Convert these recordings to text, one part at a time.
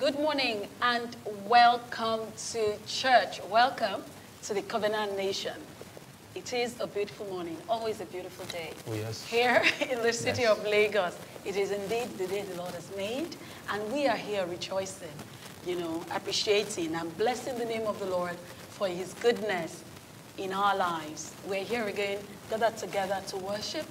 Good morning and welcome to church. Welcome to the Covenant Nation. It is a beautiful morning, always a beautiful day. Oh, yes. Here in the city Yes. of Lagos, it is indeed the day the Lord has made, and we are here rejoicing, you know, appreciating and blessing the name of the Lord for his goodness in our lives. We're here again, gathered together to worship,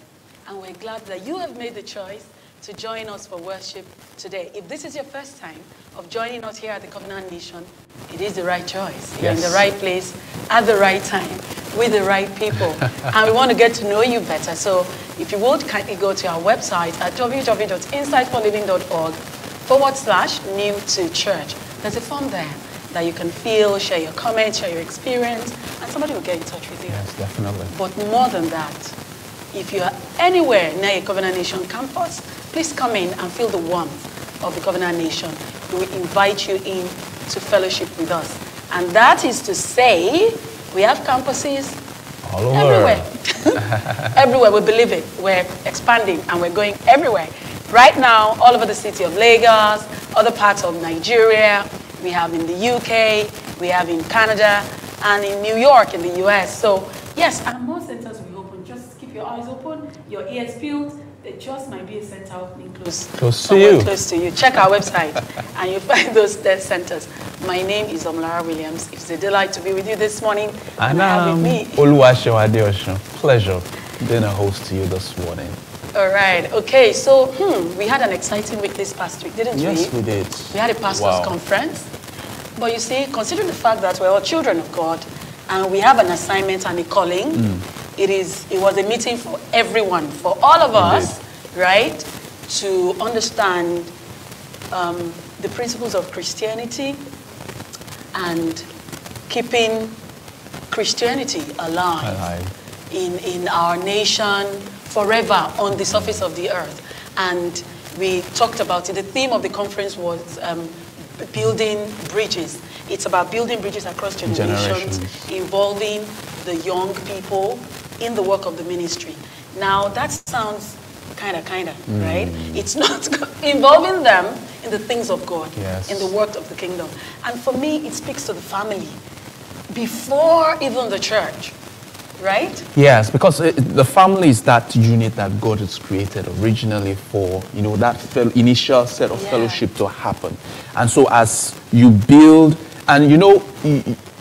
and we're glad that you have made the choice to join us for worship today. If this is your first time of joining us here at the Covenant Nation, it is the right choice. You're in the right place at the right time with the right people. and we want to get to know you better. So if you would kindly go to our website at www.insightforliving.org forward slash new to church. There's a form there that you can fill, share your comments, share your experience, and somebody will get in touch with you. Yes, definitely. But more than that, if you are anywhere near a Covenant Nation campus, please come in and feel the warmth of the Covenant Nation. We will invite you in to fellowship with us. And that is to say, we have campuses All over. everywhere. everywhere, we believe it. We're expanding and we're going everywhere. Right now, all over the city of Lagos, other parts of Nigeria, we have in the UK, we have in Canada, and in New York in the US. So, yes, and more centers will open. Just keep your eyes open, your ears peeled. There just might be a center opening close, Close to you. close to you. Check our website and you'll find those death centers. My name is Omolara Williams. It's a delight to be with you this morning. And I have um, with me Oluwaseun Adeosun. Pleasure being a host to you this morning. All right. Okay. So, hmm, we had an exciting week this past week, didn't Yes, we? Yes, we did. We had a pastors' Wow. conference. But you see, considering the fact that we're all children of God and we have an assignment and a calling, Mm. It is it was a meeting for everyone, for all of us, right, to understand um, the principles of Christianity and keeping Christianity alive, Alive. In, in our nation forever on the surface of the earth. And we talked about it. The theme of the conference was um, building bridges. It's about building bridges across generations, Generations. involving the young people in the work of the ministry. Now, that sounds kind of, kind of, mm. right? It's not involving them in the things of God, Yes. in the work of the kingdom. And for me, it speaks to the family before even the church, right? Yes, because it, the family is that unit that God has created originally for, you know, that fel- initial set of Yeah. fellowship to happen. And so as you build, and you know,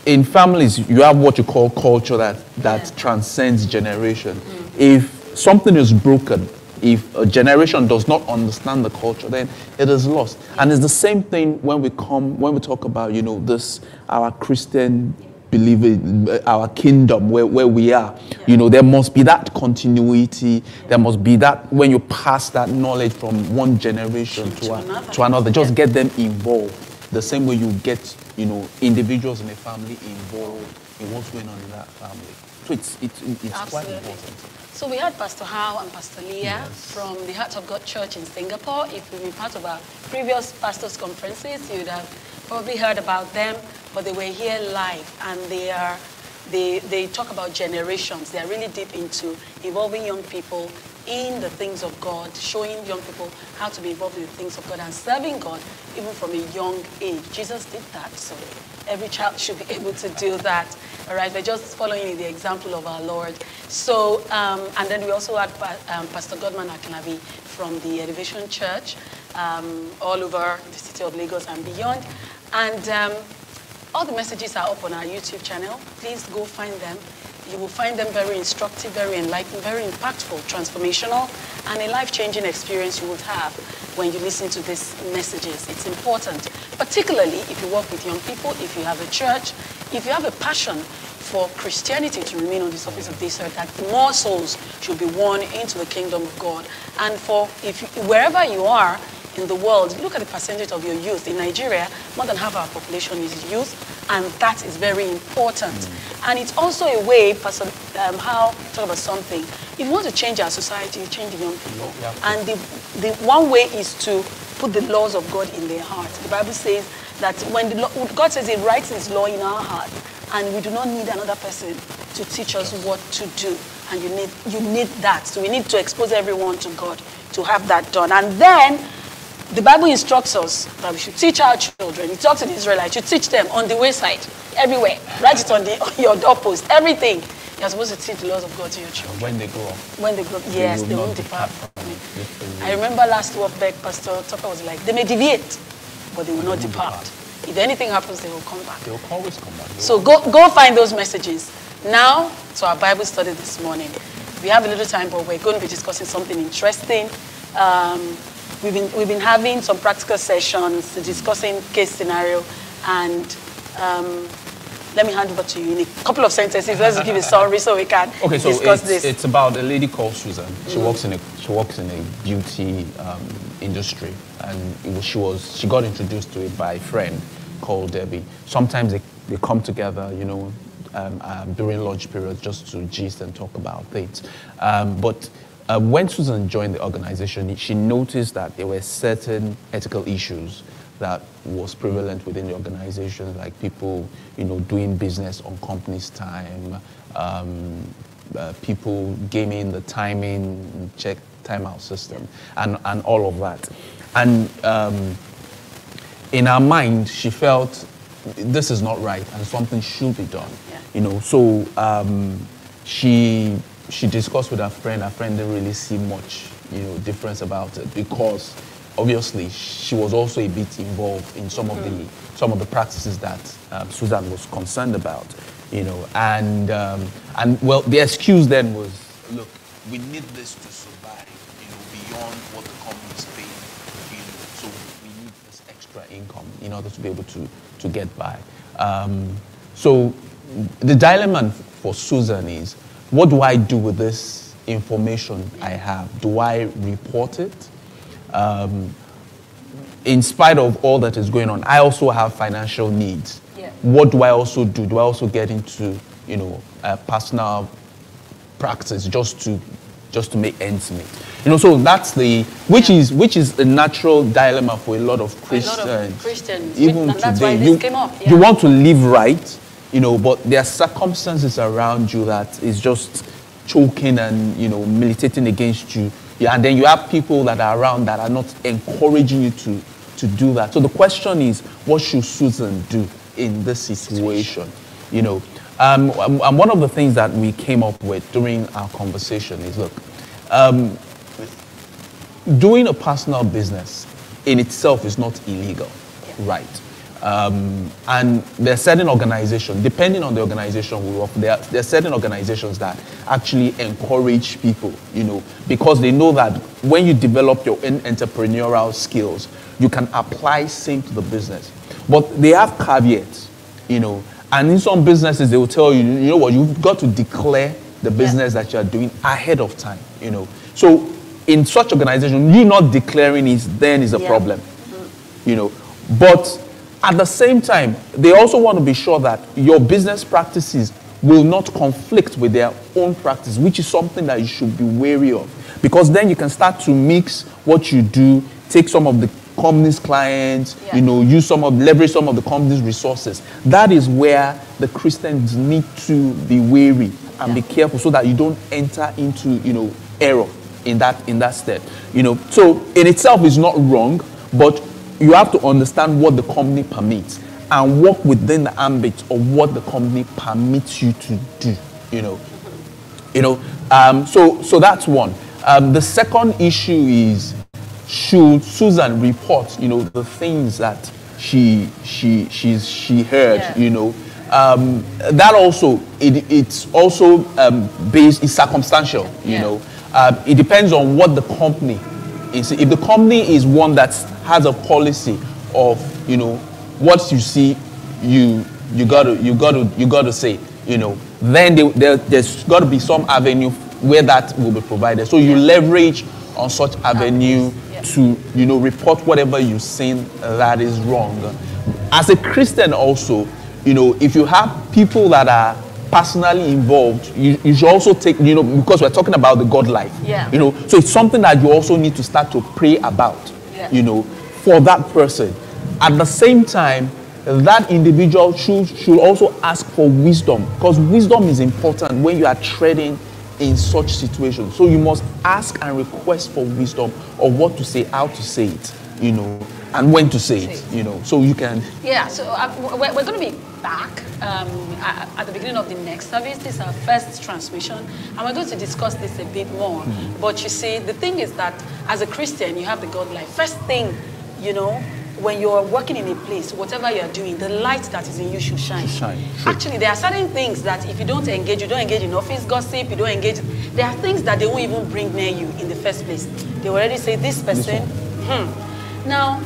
in families, you have what you call culture that, that Yeah. transcends generation. If something is broken, if a generation does not understand the culture, then it is lost. And it's the same thing when we come, when we talk about, you know, this, our Christian believing uh, our kingdom where, where we are you know there must be that continuity there must be that when you pass that knowledge from one generation to, To a- another. to another just Yeah. get them involved the same way you get you know individuals in a family involved in what's going on in that family so it's it's, it's quite important So we had Pastor How and Pastor Lia Yes. from the Heart of God Church in Singapore. If you've been part of our previous pastors' conferences, you'd have probably heard about them, but they were here live and they are they, they talk about generations. They are really deep into involving young people in the things of God, showing young people how to be involved in the things of God and serving God even from a young age. Jesus did that, so every child should be able to do that. All right, we're just following the example of our Lord. So, um, and then we also had um, Pastor Godman Akinlabi from the Elevation Church um, all over the city of Lagos and beyond. And um, all the messages are up on our YouTube channel. Please go find them. You will find them very instructive, very enlightening, very impactful, transformational, and a life-changing experience you would have when you listen to these messages. It's important, particularly if you work with young people, if you have a church, if you have a passion for Christianity to remain on the surface of this earth, that more souls should be won into the kingdom of God. And for if you, wherever you are in the world, look at the percentage of your youth. In Nigeria, more than half our population is youth, and that is very important. And it's also a way, Pastor um, How talk about something. If you want to change our society, you change the young people. Yeah. And the, the one way is to put the laws of God in their heart. The Bible says that when the law, God says He writes His law in our heart, and we do not need another person to teach us what to do. And you need you need that. So we need to expose everyone to God to have that done. And then the Bible instructs us that we should teach our children. It talks to the Israelites, you teach them on the wayside, everywhere. Write it on, the, on your doorpost, everything. You're supposed to teach the laws of God to your children. When they grow up. When they grow up, yes, will they won't depart depart from it. They will. I remember last week back, Pastor Tucker was like, they may deviate, but they will not depart. If anything happens, they will come back. They'll always come back. They So go, go find those messages. Now, to our Bible study this morning. We have a little time, but we're going to be discussing something interesting. Um, we've, been, we've been having some practical sessions, discussing case scenario, and um, let me hand over to you in a couple of sentences. Let's give a summary so we can Okay, so discuss it's, this. it's about a lady called Susan. She works in a she works in a beauty um, industry, and was, she was she got introduced to it by a friend called Debbie. Sometimes they, they come together, you know, um, um, during lunch periods just to gist and talk about things. Um, but uh, when Susan joined the organization, she noticed that there were certain ethical issues that was prevalent within the organization, like people, you know, doing business on company's time, um, uh, people gaming the timing, check timeout system, and, and all of that. And um, in her mind, she felt this is not right and something should be done. Yeah. You know, so um, she she discussed with her friend. Her friend didn't really see much, you know, difference about it because obviously she was also a bit involved in some of the some of the practices that um, Susan was concerned about. You know, and um, and well, the excuse then was, look, we need this to survive. You know, beyond what the company is paying. You know, so we need this extra income in order to be able to to get by. Um, so the dilemma for Susan is, what do I do with this information I have? Do I report it? Um, in spite of all that is going on, I also have financial needs. Yeah. What do I also do? Do I also get into, you know, a personal practice just to just to make ends meet? You know, so that's the which is which is a natural dilemma for a lot of a Christians. lot of Christians, Even and that's today, why this you, came up, you want to live right, you know, but there are circumstances around you that is just choking and you know militating against you. Yeah, and then you have people that are around that are not encouraging you to to do that. So the question is, what should Susan do in this situation? You know, um, and and one of the things that we came up with during our conversation is, look, um, doing a personal business in itself is not illegal, right? Um, and there are certain organizations, depending on the organization we work, there are, there are certain organizations that actually encourage people, you know, because they know that when you develop your entrepreneurial skills, you can apply same to the business. But they have caveats, you know, and in some businesses they will tell you, you know what, you've got to declare the business that you are doing ahead of time, you know. So in such organization, you not declaring it then is a Yeah. problem you know. But at the same time, they also want to be sure that your business practices will not conflict with their own practice, which is something that you should be wary of. Because then you can start to mix what you do, take some of the company's clients, Yeah. you know, use some of leverage some of the company's resources. That is where the Christians need to be wary and be careful so that you don't enter into, you know, error in that in that step. You know, so in itself is not wrong, but you have to understand what the company permits and work within the ambit of what the company permits you to do. You know, you know. Um, so so that's one. Um, the second issue is should Susan report? You know the things that she she she's she heard. Yeah. You know. Um, that also it, it's also um, based is circumstantial you Yeah. know uh, it depends on what the company if the company is one that has a policy of you know what you see you you got to you got to you got to say you know then they, there, there's got to be some avenue where that will be provided. So you leverage on such avenue to you know report whatever you've seen that is wrong. As a christian also you know if you have people that are personally involved you, you should also take you know because we're talking about the god life Yeah. you know so it's something that you also need to start to pray about Yeah. you know for that person at the same time that individual should should also ask for wisdom because wisdom is important when you are treading in such situations so you must ask and request for wisdom of what to say how to say it you know, and when to say it, you know, so you can. Yeah, so uh, we're, we're going to be back um, at, at the beginning of the next service. This is our first transmission, and we're going to discuss this a bit more. Mm-hmm. But you see, the thing is that as a Christian, you have the God life. First thing, you know, when you're working in a place, whatever you're doing, the light that is in you should shine. Shine, true. Actually, there are certain things that if you don't engage, you don't engage in office gossip, you don't engage. There are things that they won't even bring near you in the first place. They already say this person. Hmm. Now,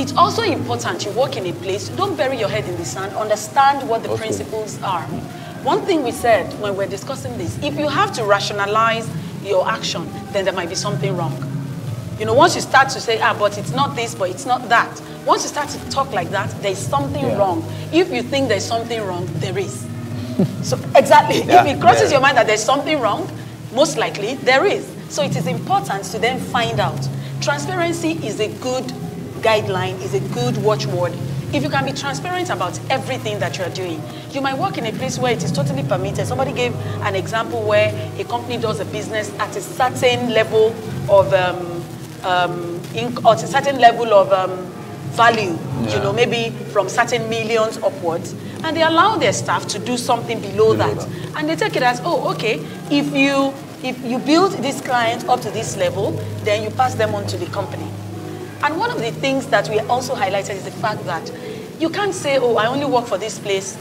it's also important you work in a place. Don't bury your head in the sand. Understand what the Okay. principles are. One thing we said when we're discussing this: if you have to rationalize your action, then there might be something wrong. You know, once you start to say, ah, but it's not this, but it's not that, once you start to talk like that, there's something Yeah. wrong. If you think there's something wrong, there is. so, exactly. Yeah, If it crosses yeah. your mind that there's something wrong, most likely there is. So, it is important to then find out. Transparency is a good guideline, is a good watchword. If you can be transparent about everything that you're doing, you might work in a place where it is totally permitted. Somebody gave an example where a company does a business at a certain level of um, um, or a certain level of um, value, you know, maybe from certain millions upwards, and they allow their staff to do something below, Below that. that. and they take it as, oh, okay, if you if you build this client up to this level, then you pass them on to the company. And one of the things that we also highlighted is the fact that you can't say, oh, I only work for this place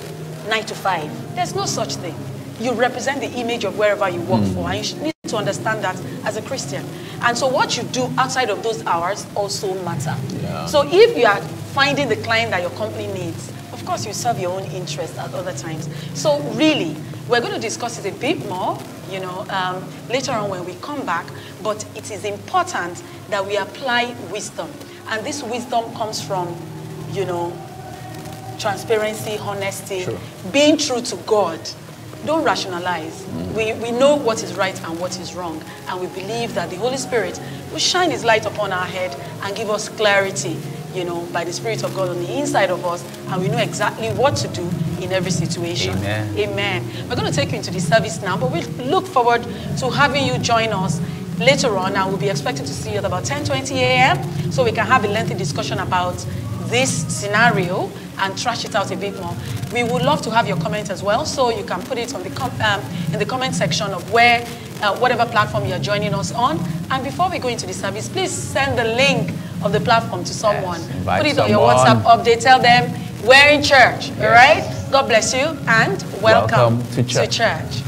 nine to five. There's no such thing. You represent the image of wherever you work hmm. for, and you need to understand that as a Christian. And so what you do outside of those hours also matter. Yeah. So if you are finding the client that your company needs, of course you serve your own interests at other times. So really, we're going to discuss it a bit more, you know, um, later on when we come back. But it is important that we apply wisdom, and this wisdom comes from, you know, transparency, honesty, Sure. being true to God. Don't rationalize. We, we know what is right and what is wrong, and we believe that the Holy Spirit will shine His light upon our head and give us clarity, you know, by the Spirit of God on the inside of us, and we know exactly what to do in every situation. Amen. Amen. We're going to take you into the service now, but we look forward to having you join us later on, and we'll be expecting to see you at about 10:20 a.m. so we can have a lengthy discussion about this scenario and trash it out a bit more. We would love to have your comment as well, so you can put it on the com- um, in the comment section of where, uh, whatever platform you're joining us on. And before we go into the service, please send the link of the platform to someone. invite put it on your someone. WhatsApp update. Tell them we're in church. All right. God bless you and welcome, Welcome to church. church.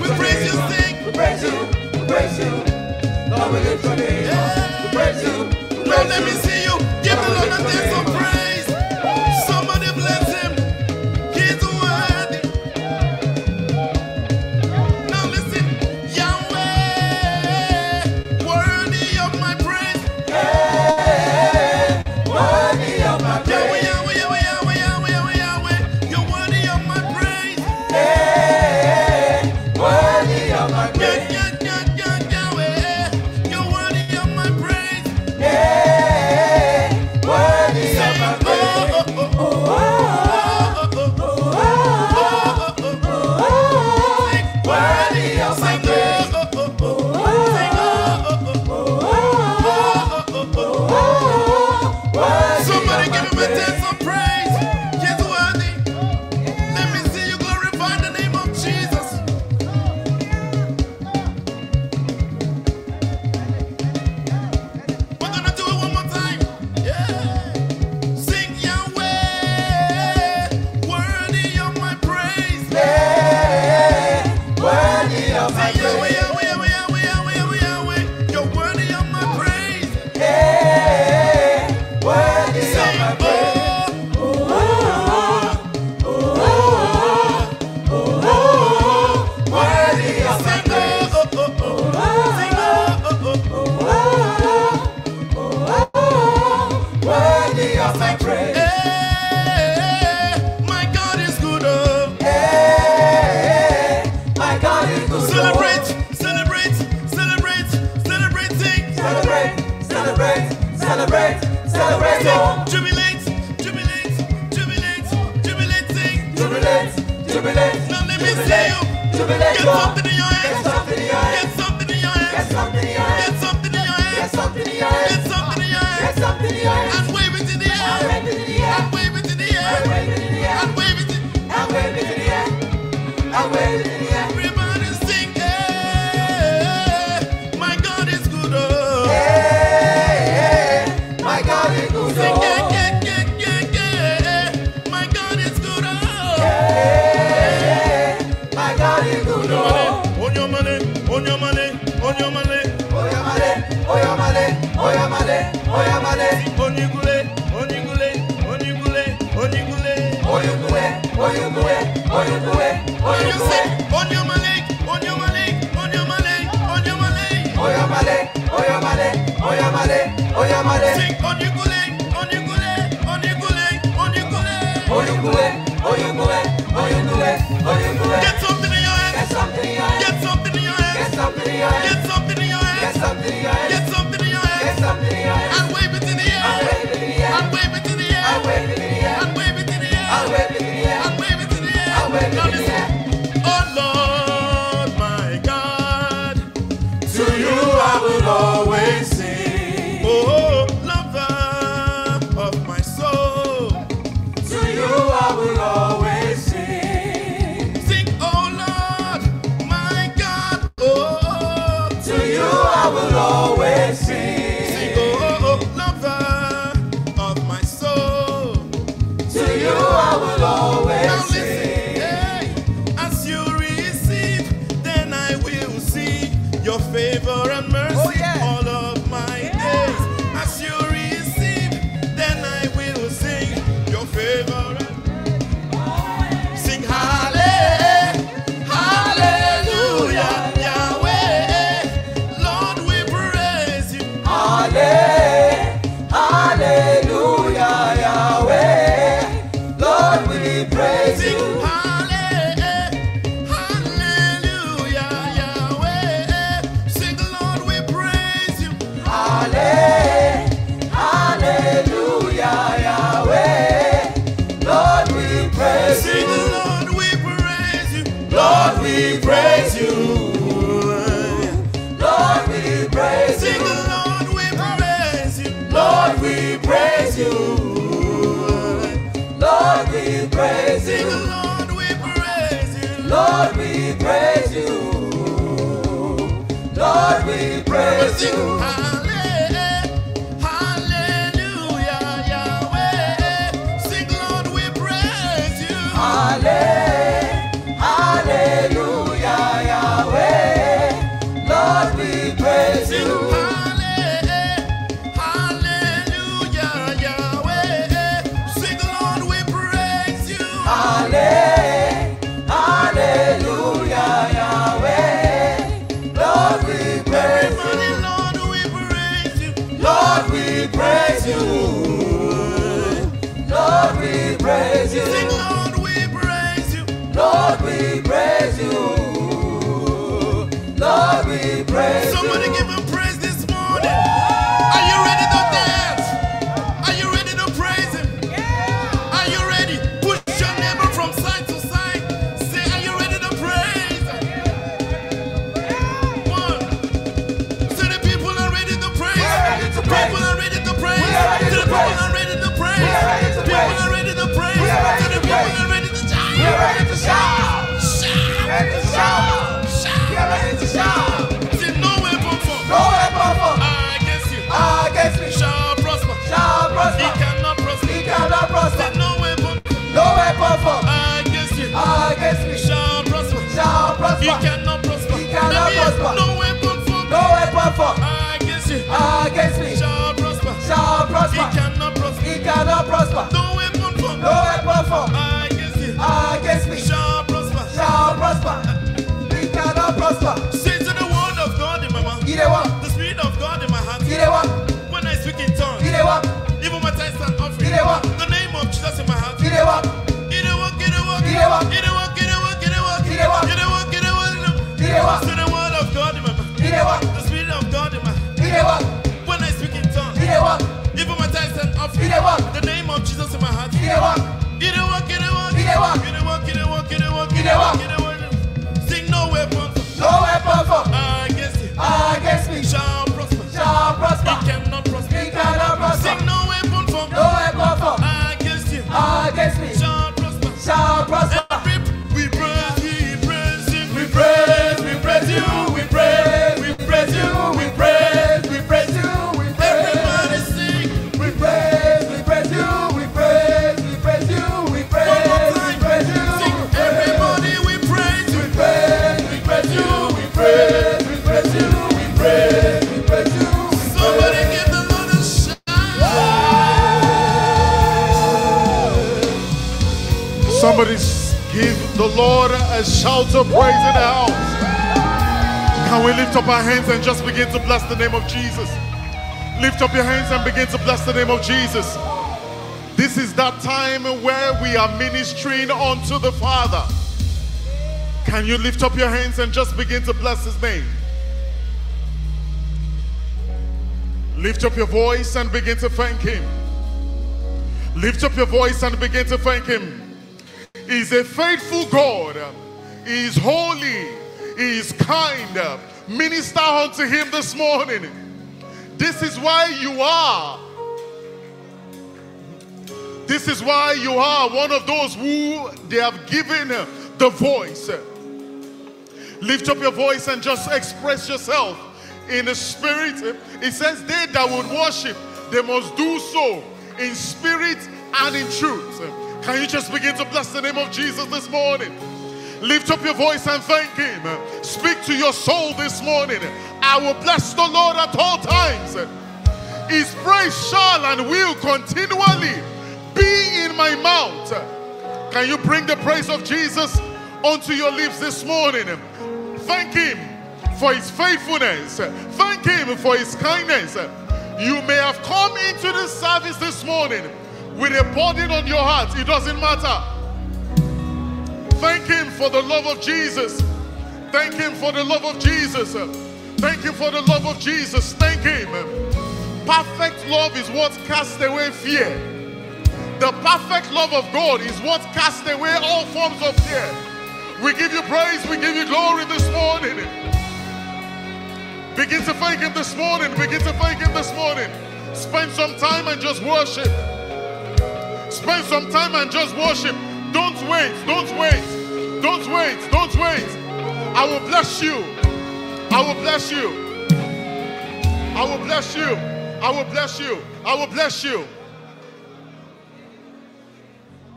We praise you, sing. Praise you, praise you. Lord, we lift your name. Praise you. Lord, let me see you. Give the Lord a dance of praise. favor and mercy. you. Ah, against me shall prosper. Shall prosper. He cannot prosper. he cannot prosper. No weapon formed. No weapon formed against ah, me shall prosper. Shall prosper. Sing no weapon, no weapon against against Somebody give the Lord a shout of praise in the house. Can we lift up our hands and just begin to bless the name of Jesus? Lift up your hands and begin to bless the name of Jesus. This is that time where we are ministering unto the Father. Can you lift up your hands and just begin to bless His name? Lift up your voice and begin to thank Him. Lift up your voice and begin to thank Him. He's a faithful God. He is holy. He is kind. Minister unto him this morning. This is why you are. This is why you are one of those who they have given the voice. Lift up your voice and just express yourself in the spirit. It says, They that would worship, they must do so in spirit and in truth. Can you just begin to bless the name of Jesus this morning? Lift up your voice and thank Him. Speak to your soul this morning. I will bless the Lord at all times. His praise shall and will continually be in my mouth. Can you bring the praise of Jesus onto your lips this morning? Thank Him for His faithfulness. Thank Him for His kindness. You may have come into this service this morning with a burden on your heart. It doesn't matter. Thank Him for the love of Jesus. Thank Him for the love of Jesus. Thank Him for the love of Jesus. Thank Him. Perfect love is what casts away fear. The perfect love of God is what casts away all forms of fear. We give you praise, we give you glory this morning. Begin to thank Him this morning. Begin to thank Him this morning. Spend some time and just worship. Spend some time and just worship. Don't wait, don't wait, don't wait, don't wait. I will bless you. I will bless you. I will bless you. I will bless you. I will bless you.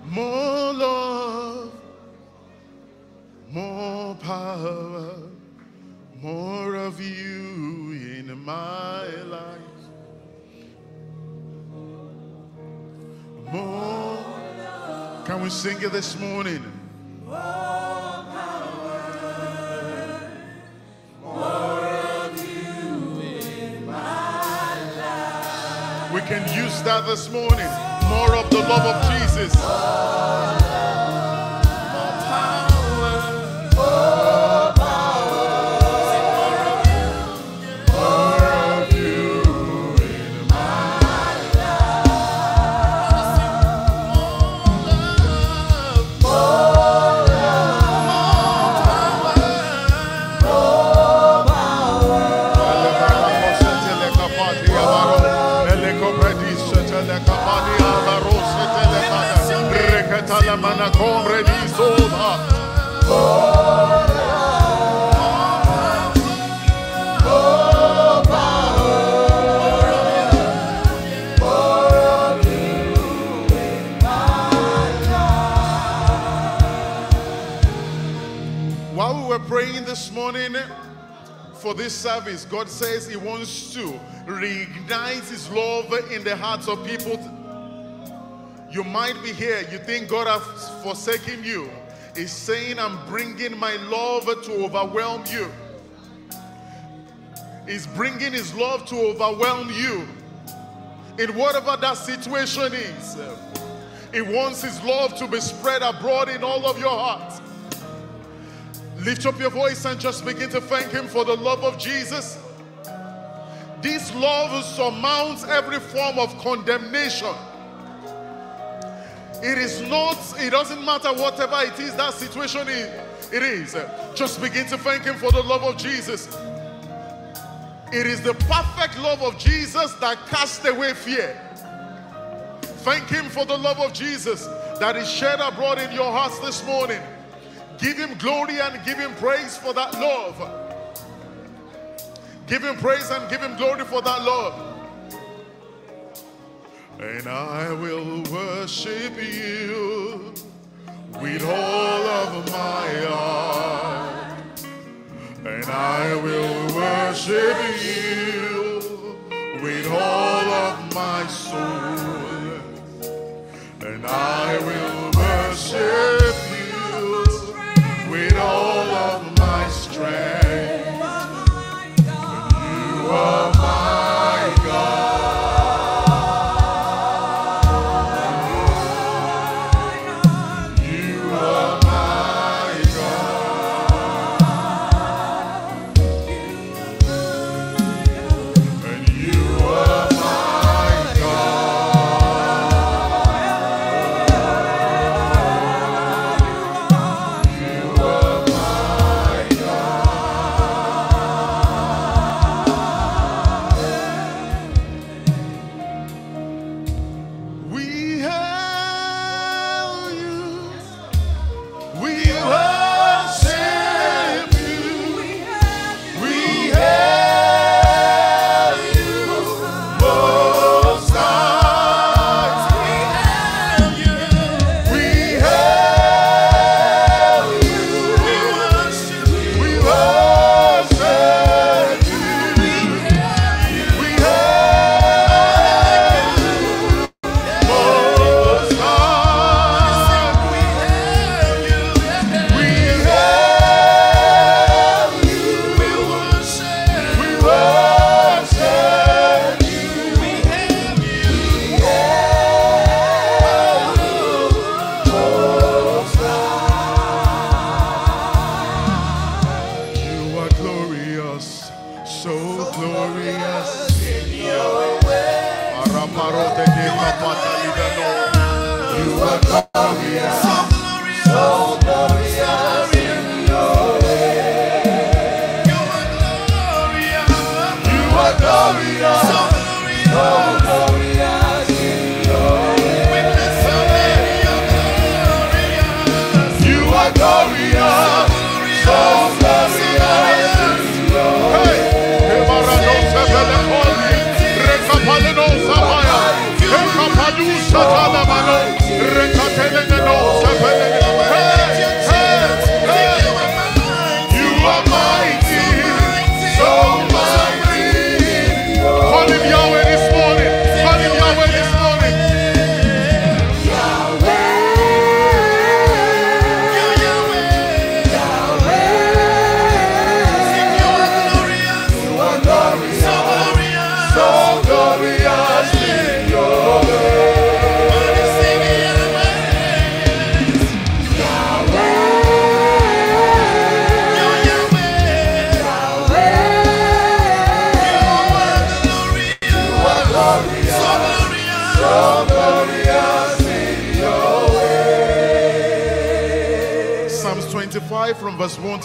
More love, more power, more of you in my life. More. Can we sing it this morning? We can use that this morning. More of the love of Jesus. While for this service, God says He wants to reignite His love in the hearts of people. You might be here, you think God has forsaken you. He's saying, I'm bringing my love to overwhelm you. He's bringing His love to overwhelm you in whatever that situation is. He wants His love to be spread abroad in all of your hearts. Lift up your voice and just begin to thank Him for the love of Jesus. This love surmounts every form of condemnation. It is not, it doesn't matter whatever it is, that situation it is. Just begin to thank Him for the love of Jesus. It is the perfect love of Jesus that casts away fear. Thank Him for the love of Jesus that is shed abroad in your hearts this morning. Give Him glory and give Him praise for that love. Give Him praise and give Him glory for that love. And I will worship you with all of my heart. And I will worship you with all of my soul. And I will worship all of my strength. You are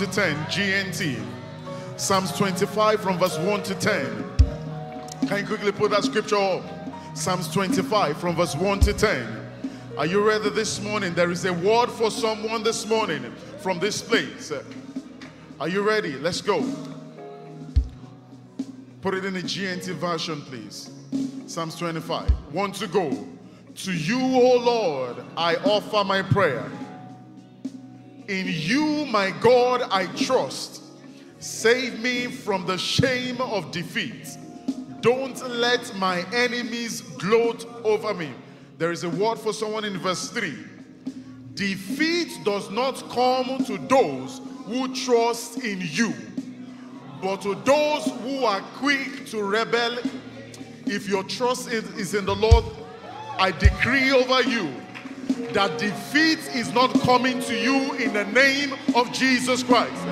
to 10, GNT. Psalms 25 from verse 1 to 10. Can you quickly put that scripture up? Psalms 25 from verse 1 to 10. Are you ready this morning? There is a word for someone this morning from this place. Are you ready? Let's go. Put it in the GNT version, please. Psalms 25. One to go. To you, O Lord, I offer my prayer. In you, my God, I trust. Save me from the shame of defeat. Don't let my enemies gloat over me. There is a word for someone in verse 3. Defeat does not come to those who trust in you, but to those who are quick to rebel. If your trust is in the Lord, I decree over you that defeat is not coming to you in the name of Jesus Christ.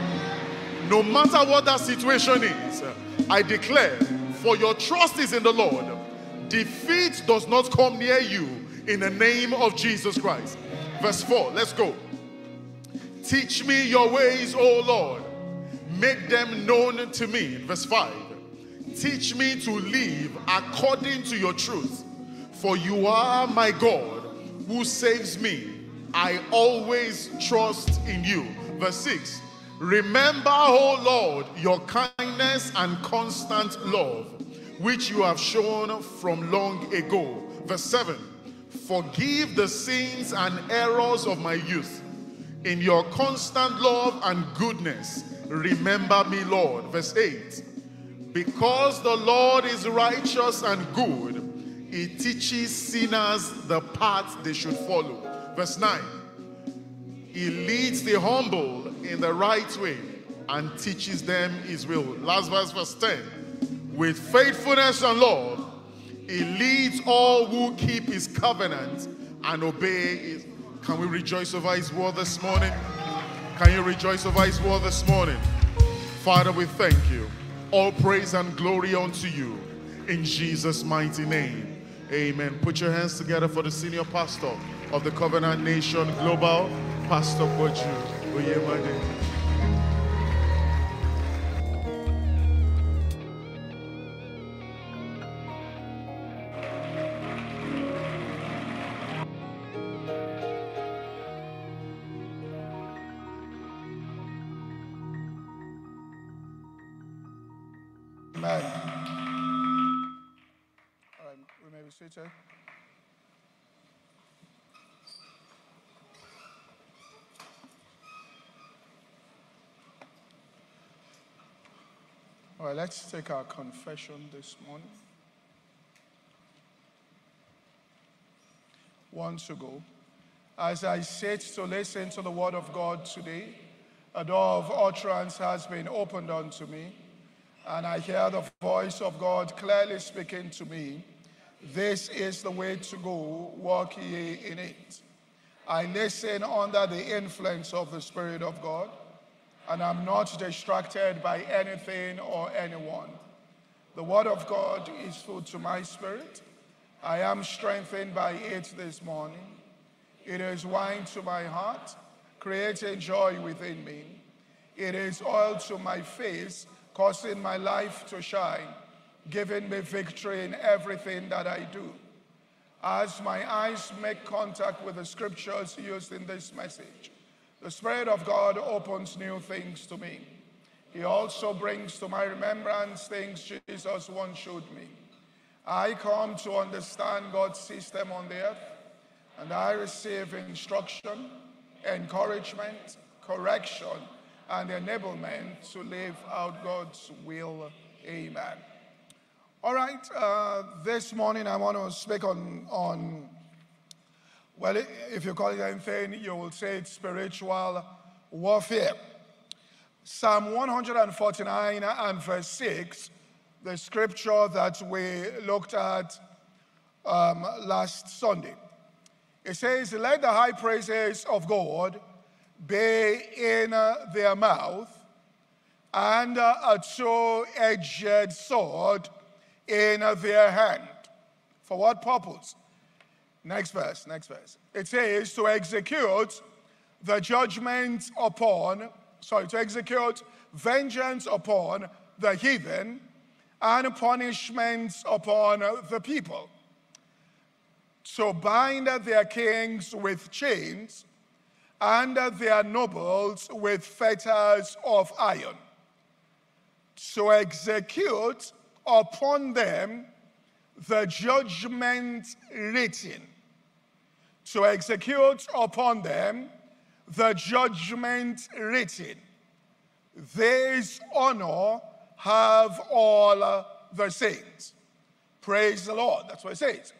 No matter what that situation is, I declare, for your trust is in the Lord, defeat does not come near you in the name of Jesus Christ. Verse 4, let's go. Teach me your ways, O Lord. Make them known to me. Verse 5. Teach me to live according to your truth. For you are my God who saves me. I always trust in you. Verse 6. Remember, O Lord, your kindness and constant love, which you have shown from long ago. Verse 7. Forgive the sins and errors of my youth. In your constant love and goodness, remember me, Lord. Verse 8. Because the Lord is righteous and good, he teaches sinners the path they should follow. Verse 9. He leads the humble in the right way and teaches them his will. Last verse, verse 10. With faithfulness and love, he leads all who keep his covenant and obey his. Can we rejoice over his word this morning? Can you rejoice over his word this morning? Father, we thank you. All praise and glory unto you. In Jesus' mighty name. Amen. Put your hands together for the senior pastor of the Covenant Nation Global, Pastor Poju Oyemade. Seated. All right, let's take our confession this morning. Once ago, as I sit to listen to the word of God today, a door of utterance has been opened unto me and I hear the voice of God clearly speaking to me. This is the way to go, walk ye in it. I listen under the influence of the Spirit of God, and I'm not distracted by anything or anyone. The word of God is food to my spirit. I am strengthened by it this morning. It is wine to my heart, creating joy within me. It is oil to my face, causing my life to shine, giving me victory in everything that I do. As my eyes make contact with the scriptures used in this message, the Spirit of God opens new things to me. He also brings to my remembrance things Jesus once showed me. I come to understand God's system on the earth, and I receive instruction, encouragement, correction, and enablement to live out God's will. Amen. All right, uh, this morning I want to speak on, on, well, if you call it anything, you will say it's spiritual warfare. Psalm 149 and verse 6, the scripture that we looked at um, last Sunday. It says, Let the high praises of God be in uh, their mouth and uh, a two edged sword in their hand. For what purpose? Next verse, next verse. It says, To execute the judgment upon sorry, to execute vengeance upon the heathen and punishments upon the people, to bind their kings with chains and their nobles with fetters of iron, to execute upon them the judgment written, to execute upon them the judgment written. This honor have all the saints. Praise the Lord. That's what it says.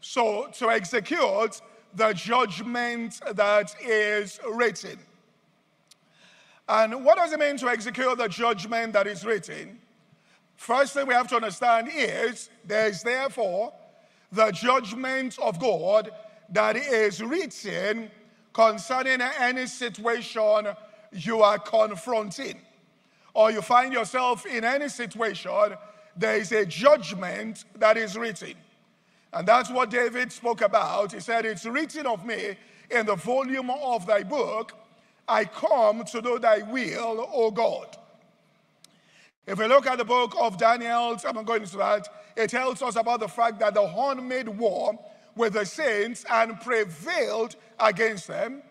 So, to execute the judgment that is written. And what does it mean to execute the judgment that is written? First thing we have to understand is there is therefore the judgment of God that is written concerning any situation you are confronting, or you find yourself in any situation, there is a judgment that is written. And that's what David spoke about. He said, It's written of me in the volume of thy book, I come to do thy will, O God. If we look at the book of Daniel, I'm not going into that, it tells us about the fact that the horn made war with the saints and prevailed against them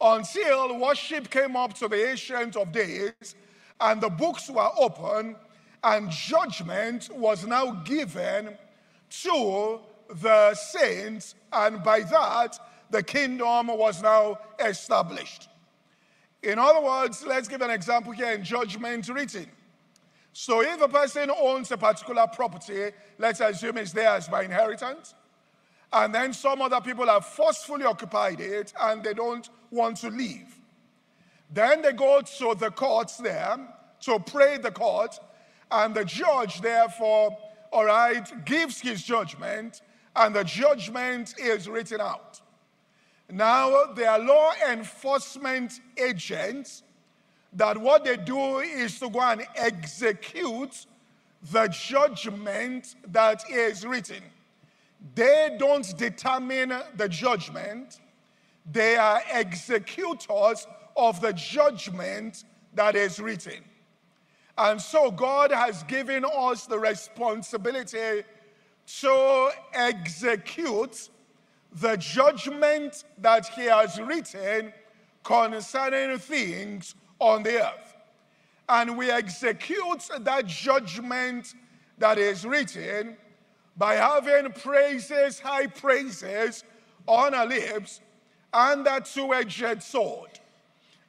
until worship came up to the Ancient of Days and the books were open and judgment was now given to the saints, and by that, the kingdom was now established. In other words, let's give an example here in judgment written. So, if a person owns a particular property, let's assume it's theirs by inheritance, and then some other people have forcefully occupied it and they don't want to leave. Then they go to the courts there to pray the court, and the judge, therefore, all right, gives his judgment, and the judgment is written out. Now, are law enforcement agents that what they do is to go and execute the judgment that is written. They don't determine the judgment, they are executors of the judgment that is written. And so God has given us the responsibility to execute the judgment that He has written concerning things on the earth. And we execute that judgment that is written by having praises, high praises on our lips, and that two edged sword.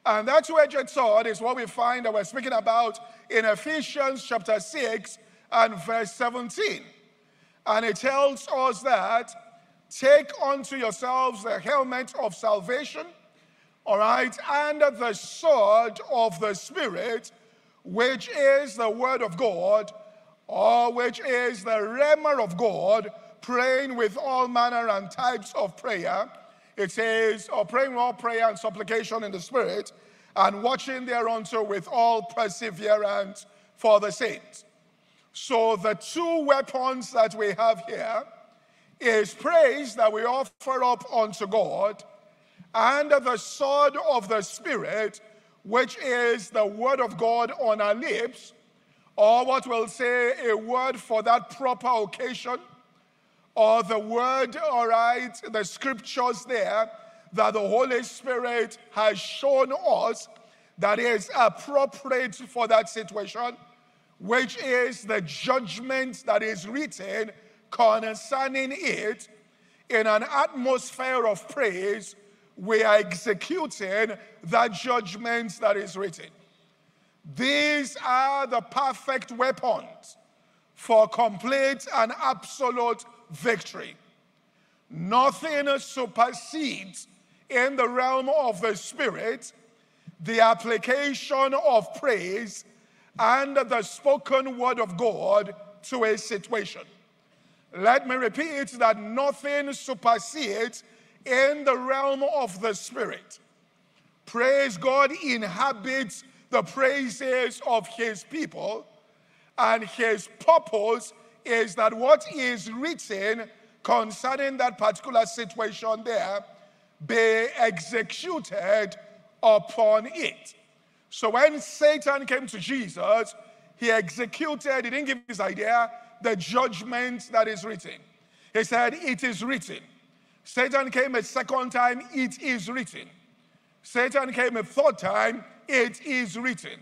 And that two edged sword is what we find that we're speaking about in Ephesians chapter 6 and verse 17. And it tells us that take unto yourselves the helmet of salvation, all right, and the sword of the Spirit, which is the word of God or which is the Rhema of God, praying with all manner and types of prayer. It says, or praying with all prayer and supplication in the Spirit, and watching thereunto with all perseverance for the saints. So the two weapons that we have here is praise that we offer up unto God and the sword of the Spirit, which is the word of God on our lips, or what we'll say a word for that proper occasion, or the word, all right, the scriptures there that the Holy Spirit has shown us that is appropriate for that situation, which is the judgment that is written concerning it in an atmosphere of praise. We are executing that judgment that is written. These are the perfect weapons for complete and absolute victory. Nothing supersedes in the realm of the Spirit the application of praise and the spoken word of God to a situation. Let me repeat that nothing supersedes in the realm of the Spirit. Praise God inhabits the praises of His people, and His purpose is that what is written concerning that particular situation there be executed upon it. So when Satan came to Jesus, he executed, he didn't give his idea, the judgment that is written. He said, It is written. Satan came a second time, it is written. Satan came a third time, it is written.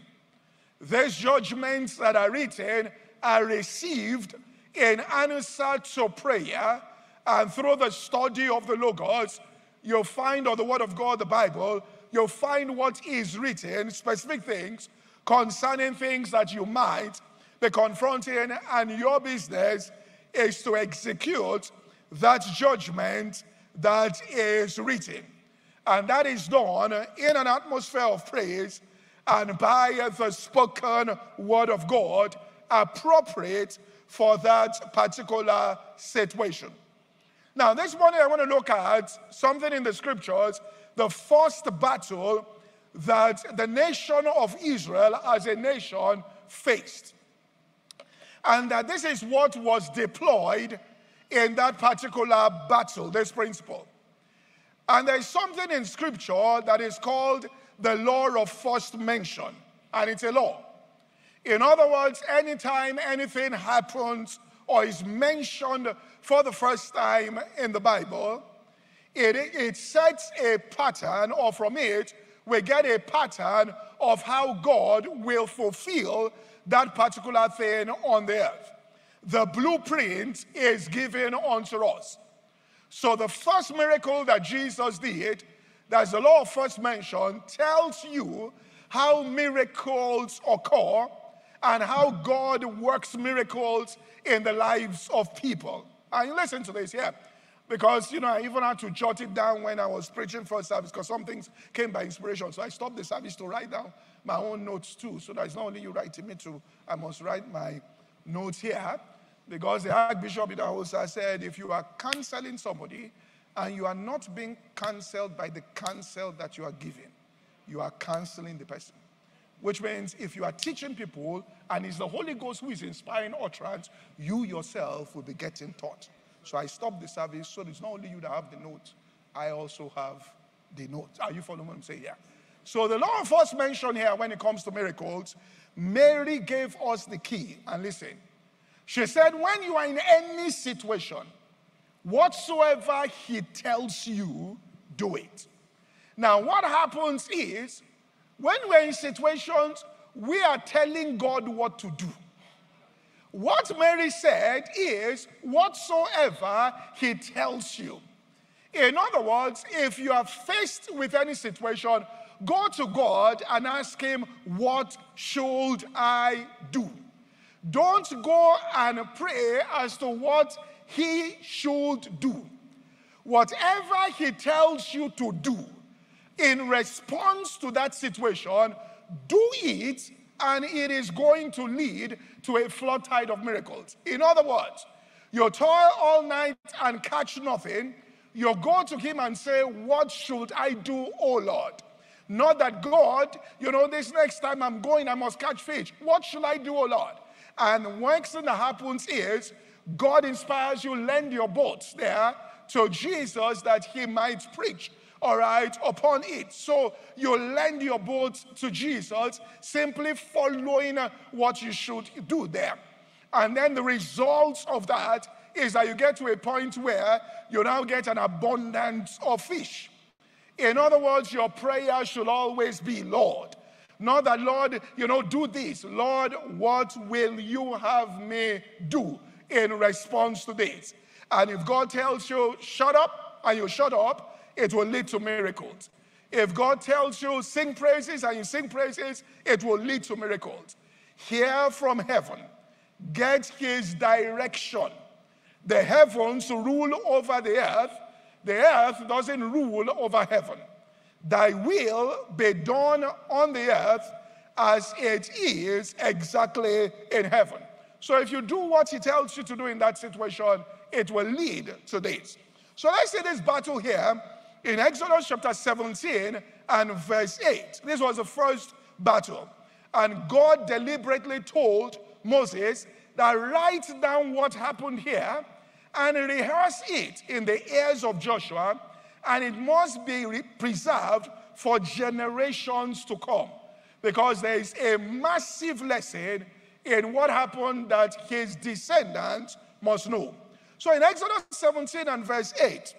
These judgments that are written are received in answer to prayer and through the study of the Logos, you'll find on the Word of God, the Bible, you'll find what is written, specific things concerning things that you might be confronting, and your business is to execute that judgment that is written. And that is done in an atmosphere of praise and by the spoken word of God appropriate for that particular situation. Now, this morning I want to look at something in the scriptures, the first battle that the nation of Israel as a nation faced. And that this is what was deployed in that particular battle, this principle. And there's something in scripture that is called the law of first mention, and it's a law. In other words, anytime anything happens or is mentioned for the first time in the Bible, it, it sets a pattern, or from it, we get a pattern of how God will fulfill that particular thing on the earth. The blueprint is given unto us. So, the first miracle that Jesus did, that's the law first mentioned, tells you how miracles occur and how God works miracles in the lives of people. And listen to this, yeah. Because, you know, I even had to jot it down when I was preaching for service because some things came by inspiration. So I stopped the service to write down my own notes too. So that it's not only you writing me to, I must write my notes here. Because the Archbishop in the said, if you are counseling somebody and you are not being canceled by the counsel that you are giving, you are counseling the person. Which means if you are teaching people and it's the Holy Ghost who is inspiring utterance, you yourself will be getting taught. So I stopped the service so it's not only you that have the note, I also have the note. Are you following what I'm saying? Yeah. So the law of first mention here when it comes to miracles, Mary gave us the key. And listen, she said, when you are in any situation, whatsoever he tells you, do it. Now, what happens is when we're in situations, we are telling God what to do. What Mary said is, whatsoever he tells you. In other words, if you are faced with any situation, go to God and ask him, What should I do? Don't go and pray as to what he should do. Whatever he tells you to do, in response to that situation, do it, and it is going to lead to a flood tide of miracles. In other words, you toil all night and catch nothing. You go to him and say, What should I do, O Lord? Not that God, you know, this next time I'm going, I must catch fish. What should I do, O Lord? And one thing happens is God inspires you, lend your boats there to Jesus that he might preach, all right, upon it. So you lend your boat to Jesus, simply following what you should do there. And then the results of that is that you get to a point where you now get an abundance of fish. In other words, your prayer should always be, Lord. Not that, Lord, you know, do this. Lord, what will you have me do in response to this? And if God tells you, shut up, and you shut up, it will lead to miracles. If God tells you, sing praises, and you sing praises, it will lead to miracles. Hear from heaven, get his direction. The heavens rule over the earth, the earth doesn't rule over heaven. Thy will be done on the earth as it is exactly in heaven. So if you do what he tells you to do in that situation, it will lead to this. So let's see this battle here in Exodus chapter 17 and verse 8. This was the first battle. And God deliberately told Moses that write down what happened here and rehearse it in the ears of Joshua, and it must be preserved for generations to come. Because there is a massive lesson in what happened that his descendants must know. So in Exodus 17 and verse 8,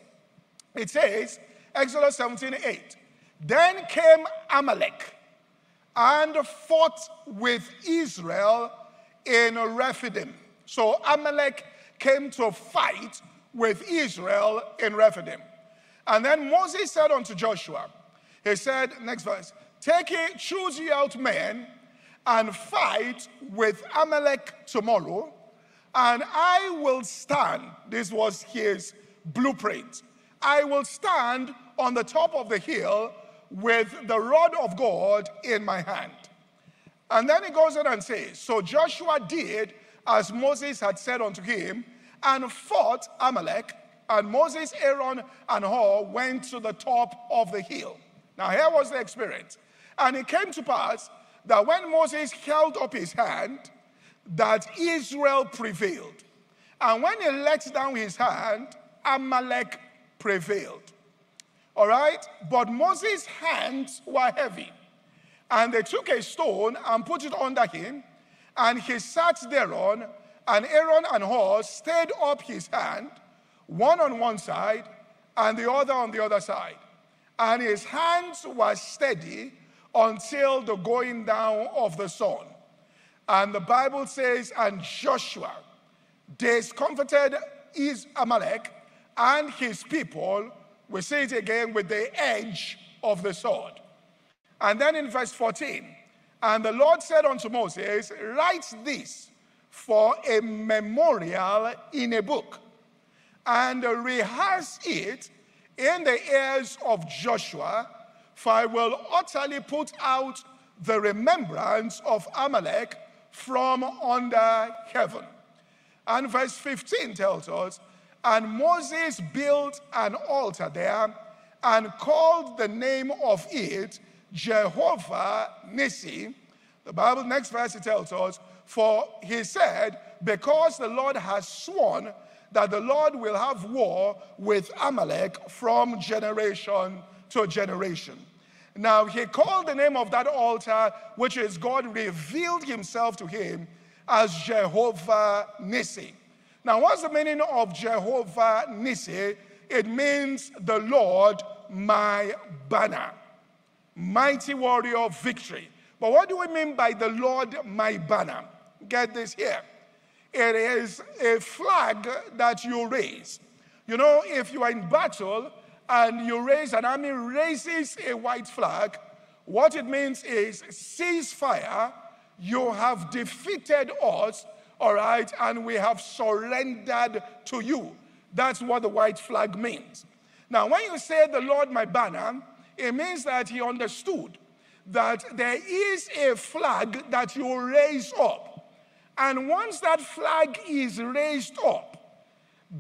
it says, Exodus 17, 8, then came Amalek and fought with Israel in Rephidim. So Amalek came to fight with Israel in Rephidim. And then Moses said unto Joshua, he said, next verse, take it, choose ye out men and fight with Amalek tomorrow, and I will stand. This was his blueprint. I will stand on the top of the hill with the rod of God in my hand. And then he goes on and says, So Joshua did as Moses had said unto him, and fought Amalek. And Moses, Aaron, and Hur went to the top of the hill. Now, here was the experience. And it came to pass that when Moses held up his hand, that Israel prevailed. And when he let down his hand, Amalek prevailed. All right? But Moses' hands were heavy. And they took a stone and put it under him, and he sat thereon, and Aaron and Hur stayed up his hand, one on one side and the other on the other side. And his hands were steady until the going down of the sun. And the Bible says, and Joshua discomfited his Amalek and his people, we say it again, with the edge of the sword. And then in verse 14, and the Lord said unto Moses, Write this for a memorial in a book and rehearse it in the ears of Joshua, for I will utterly put out the remembrance of Amalek from under heaven. And verse 15 tells us, and Moses built an altar there and called the name of it Jehovah Nissi. The Bible, next verse, it tells us, for he said, Because the Lord has sworn that the Lord will have war with Amalek from generation to generation. Now he called the name of that altar, which is God revealed himself to him as Jehovah Nissi. Now, what's the meaning of Jehovah Nissi? It means the Lord my banner, mighty warrior of victory. But what do we mean by the Lord my banner? Get this here. It is a flag that you raise. You know, if you are in battle and you raise, an army raises a white flag, what it means is ceasefire, you have defeated us, all right, and we have surrendered to you. That's what the white flag means. Now, when you say the Lord my banner, it means that he understood that there is a flag that you raise up. And once that flag is raised up,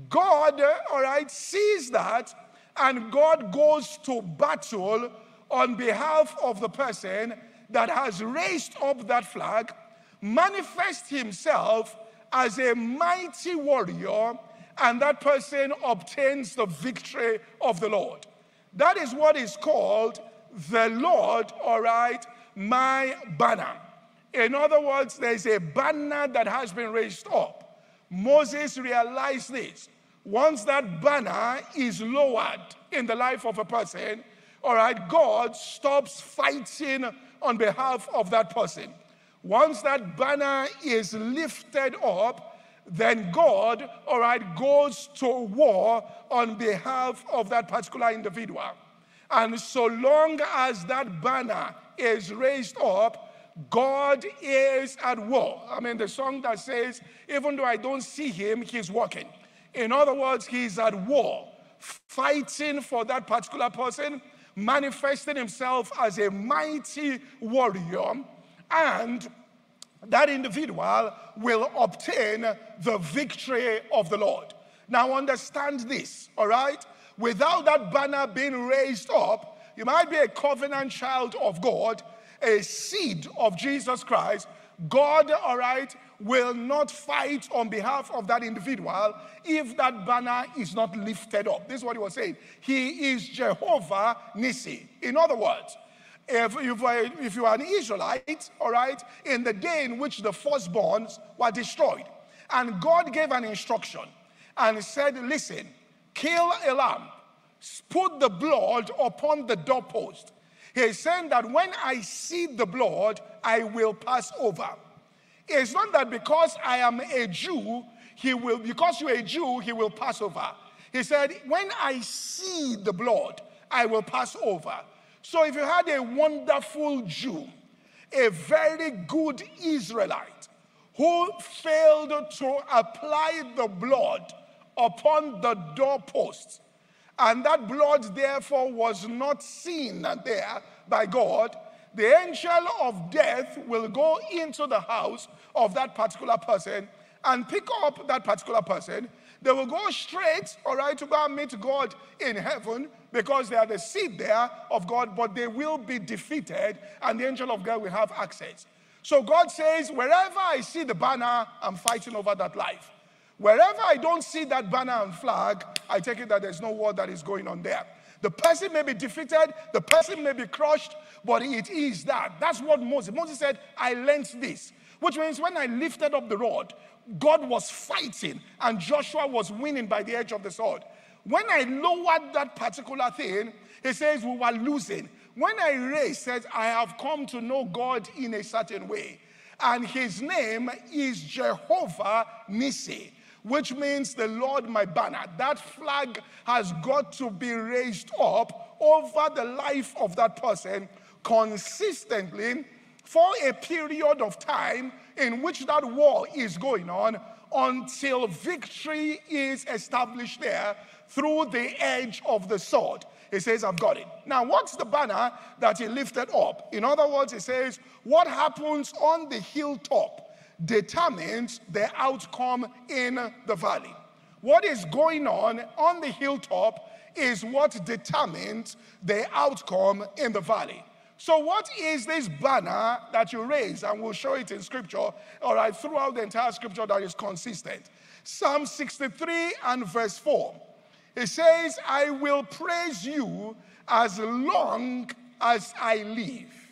God, all right, sees that and God goes to battle on behalf of the person that has raised up that flag. manifests himself as a mighty warrior, and that person obtains the victory of the Lord. That is what is called the Lord, all right, my banner. In other words, there's a banner that has been raised up. Moses realized this. Once that banner is lowered in the life of a person, all right, God stops fighting on behalf of that person. Once that banner is lifted up, then God, all right, goes to war on behalf of that particular individual. And so long as that banner is raised up, God is at war. I mean, the song that says, even though I don't see him, he's working. In other words, he's at war, fighting for that particular person, manifesting himself as a mighty warrior, and that individual will obtain the victory of the Lord. Now, understand this, all right? Without that banner being raised up, you might be a covenant child of God, a seed of Jesus Christ. God, all right, will not fight on behalf of that individual if that banner is not lifted up. This is what he was saying. He is Jehovah Nissi. In other words, if, if, if you are an Israelite, all right, in the day in which the firstborns were destroyed, and God gave an instruction and said, Listen, kill a lamb, put the blood upon the doorpost. He's saying that when I see the blood, I will pass over. It's not that because I am a Jew, he will, because you're a Jew, he will pass over. He said, When I see the blood, I will pass over. So if you had a wonderful Jew, a very good Israelite, who failed to apply the blood upon the doorposts, and that blood therefore was not seen there by God, the angel of death will go into the house of that particular person and pick up that particular person. They will go straight, all right, to go and meet God in heaven because they are the seed there of God, but they will be defeated and the angel of God will have access. So God says, wherever I see the banner, I'm fighting over that life. Wherever I don't see that banner and flag, I take it that there's no war that is going on there. The person may be defeated, the person may be crushed, but it is that. That's what Moses. Moses said, I learned this. Which means when I lifted up the rod, God was fighting and Joshua was winning by the edge of the sword. When I lowered that particular thing, he says we were losing. When I raised, says I have come to know God in a certain way. And his name is Jehovah Nissi which means the Lord my banner. That flag has got to be raised up over the life of that person consistently for a period of time in which that war is going on until victory is established there through the edge of the sword. He says, I've got it. Now, what's the banner that he lifted up? In other words, he says, What happens on the hilltop determines the outcome in the valley. What is going on on the hilltop is what determines the outcome in the valley. So, what is this banner that you raise? And we'll show it in scripture, all right, throughout the entire scripture that is consistent. Psalm 63 and verse 4. It says, I will praise you as long as I live.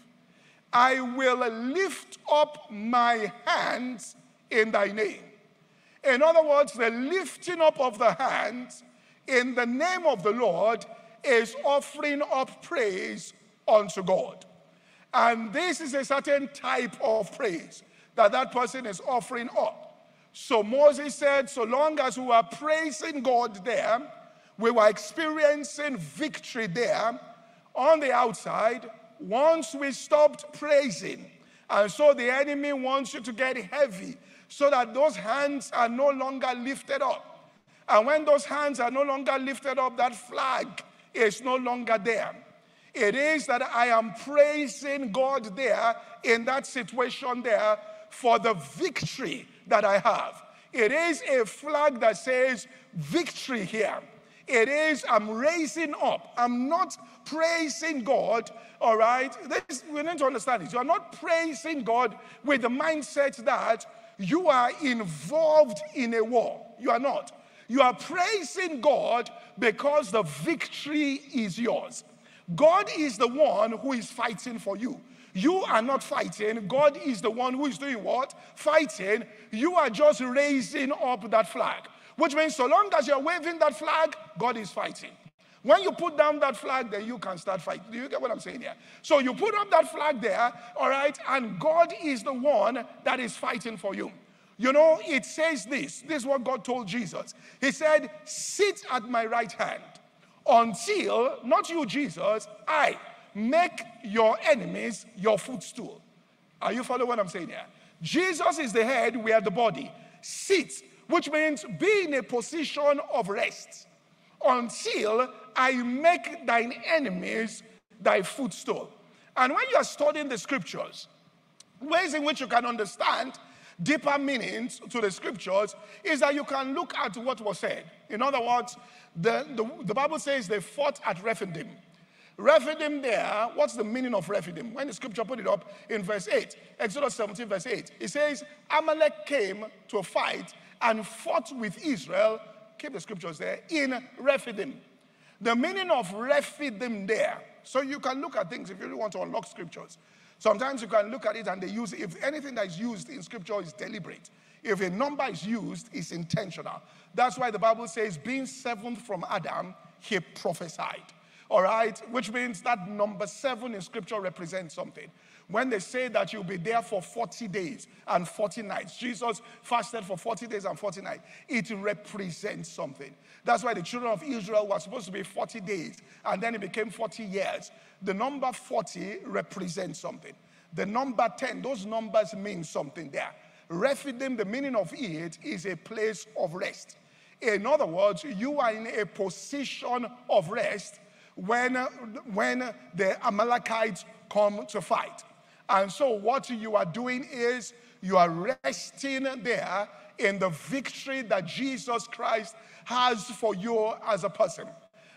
I will lift up my hands in thy name. In other words, the lifting up of the hands in the name of the Lord is offering up praise unto God. And this is a certain type of praise that that person is offering up. So Moses said, so long as we were praising God there, we were experiencing victory there on the outside. Once we stopped praising, and so the enemy wants you to get heavy so that those hands are no longer lifted up. And when those hands are no longer lifted up, that flag is no longer there. It is that I am praising God there in that situation there for the victory that I have. It is a flag that says victory here. It is, I'm raising up. I'm not praising God, all right? This, we need to understand this. You are not praising God with the mindset that you are involved in a war. You are not. You are praising God because the victory is yours. God is the one who is fighting for you. You are not fighting. God is the one who is doing what? Fighting. You are just raising up that flag, which means so long as you're waving that flag, God is fighting. When you put down that flag, then you can start fighting. Do you get what I'm saying here? So you put up that flag there, all right, and God is the one that is fighting for you. You know, it says this. This is what God told Jesus. He said, Sit at my right hand until, not you, Jesus, I make your enemies your footstool. Are you following what I'm saying here? Jesus is the head, we are the body. Sit, which means be in a position of rest until I make thine enemies thy footstool. And when you are studying the scriptures, ways in which you can understand deeper meanings to the scriptures is that you can look at what was said. In other words, the, the, the Bible says they fought at Rephidim. Rephidim there, what's the meaning of Rephidim? When the scripture put it up in verse 8, Exodus 17, verse 8, it says, Amalek came to fight and fought with Israel, keep the scriptures there, in Rephidim. The meaning of Rephidim there, so you can look at things if you really want to unlock scriptures. Sometimes you can look at it and they use, if anything that is used in scripture is deliberate, if a number is used, it's intentional. That's why the Bible says, being seventh from Adam, he prophesied. All right, which means that number seven in scripture represents something. When they say that you'll be there for 40 days and 40 nights, Jesus fasted for 40 days and 40 nights, it represents something. That's why the children of Israel were supposed to be 40 days and then it became 40 years. The number 40 represents something. The number 10, those numbers mean something there. Rephidim, the meaning of it is a place of rest. In other words, you are in a position of rest when, when the Amalekites come to fight. And so, what you are doing is you are resting there in the victory that Jesus Christ has for you as a person.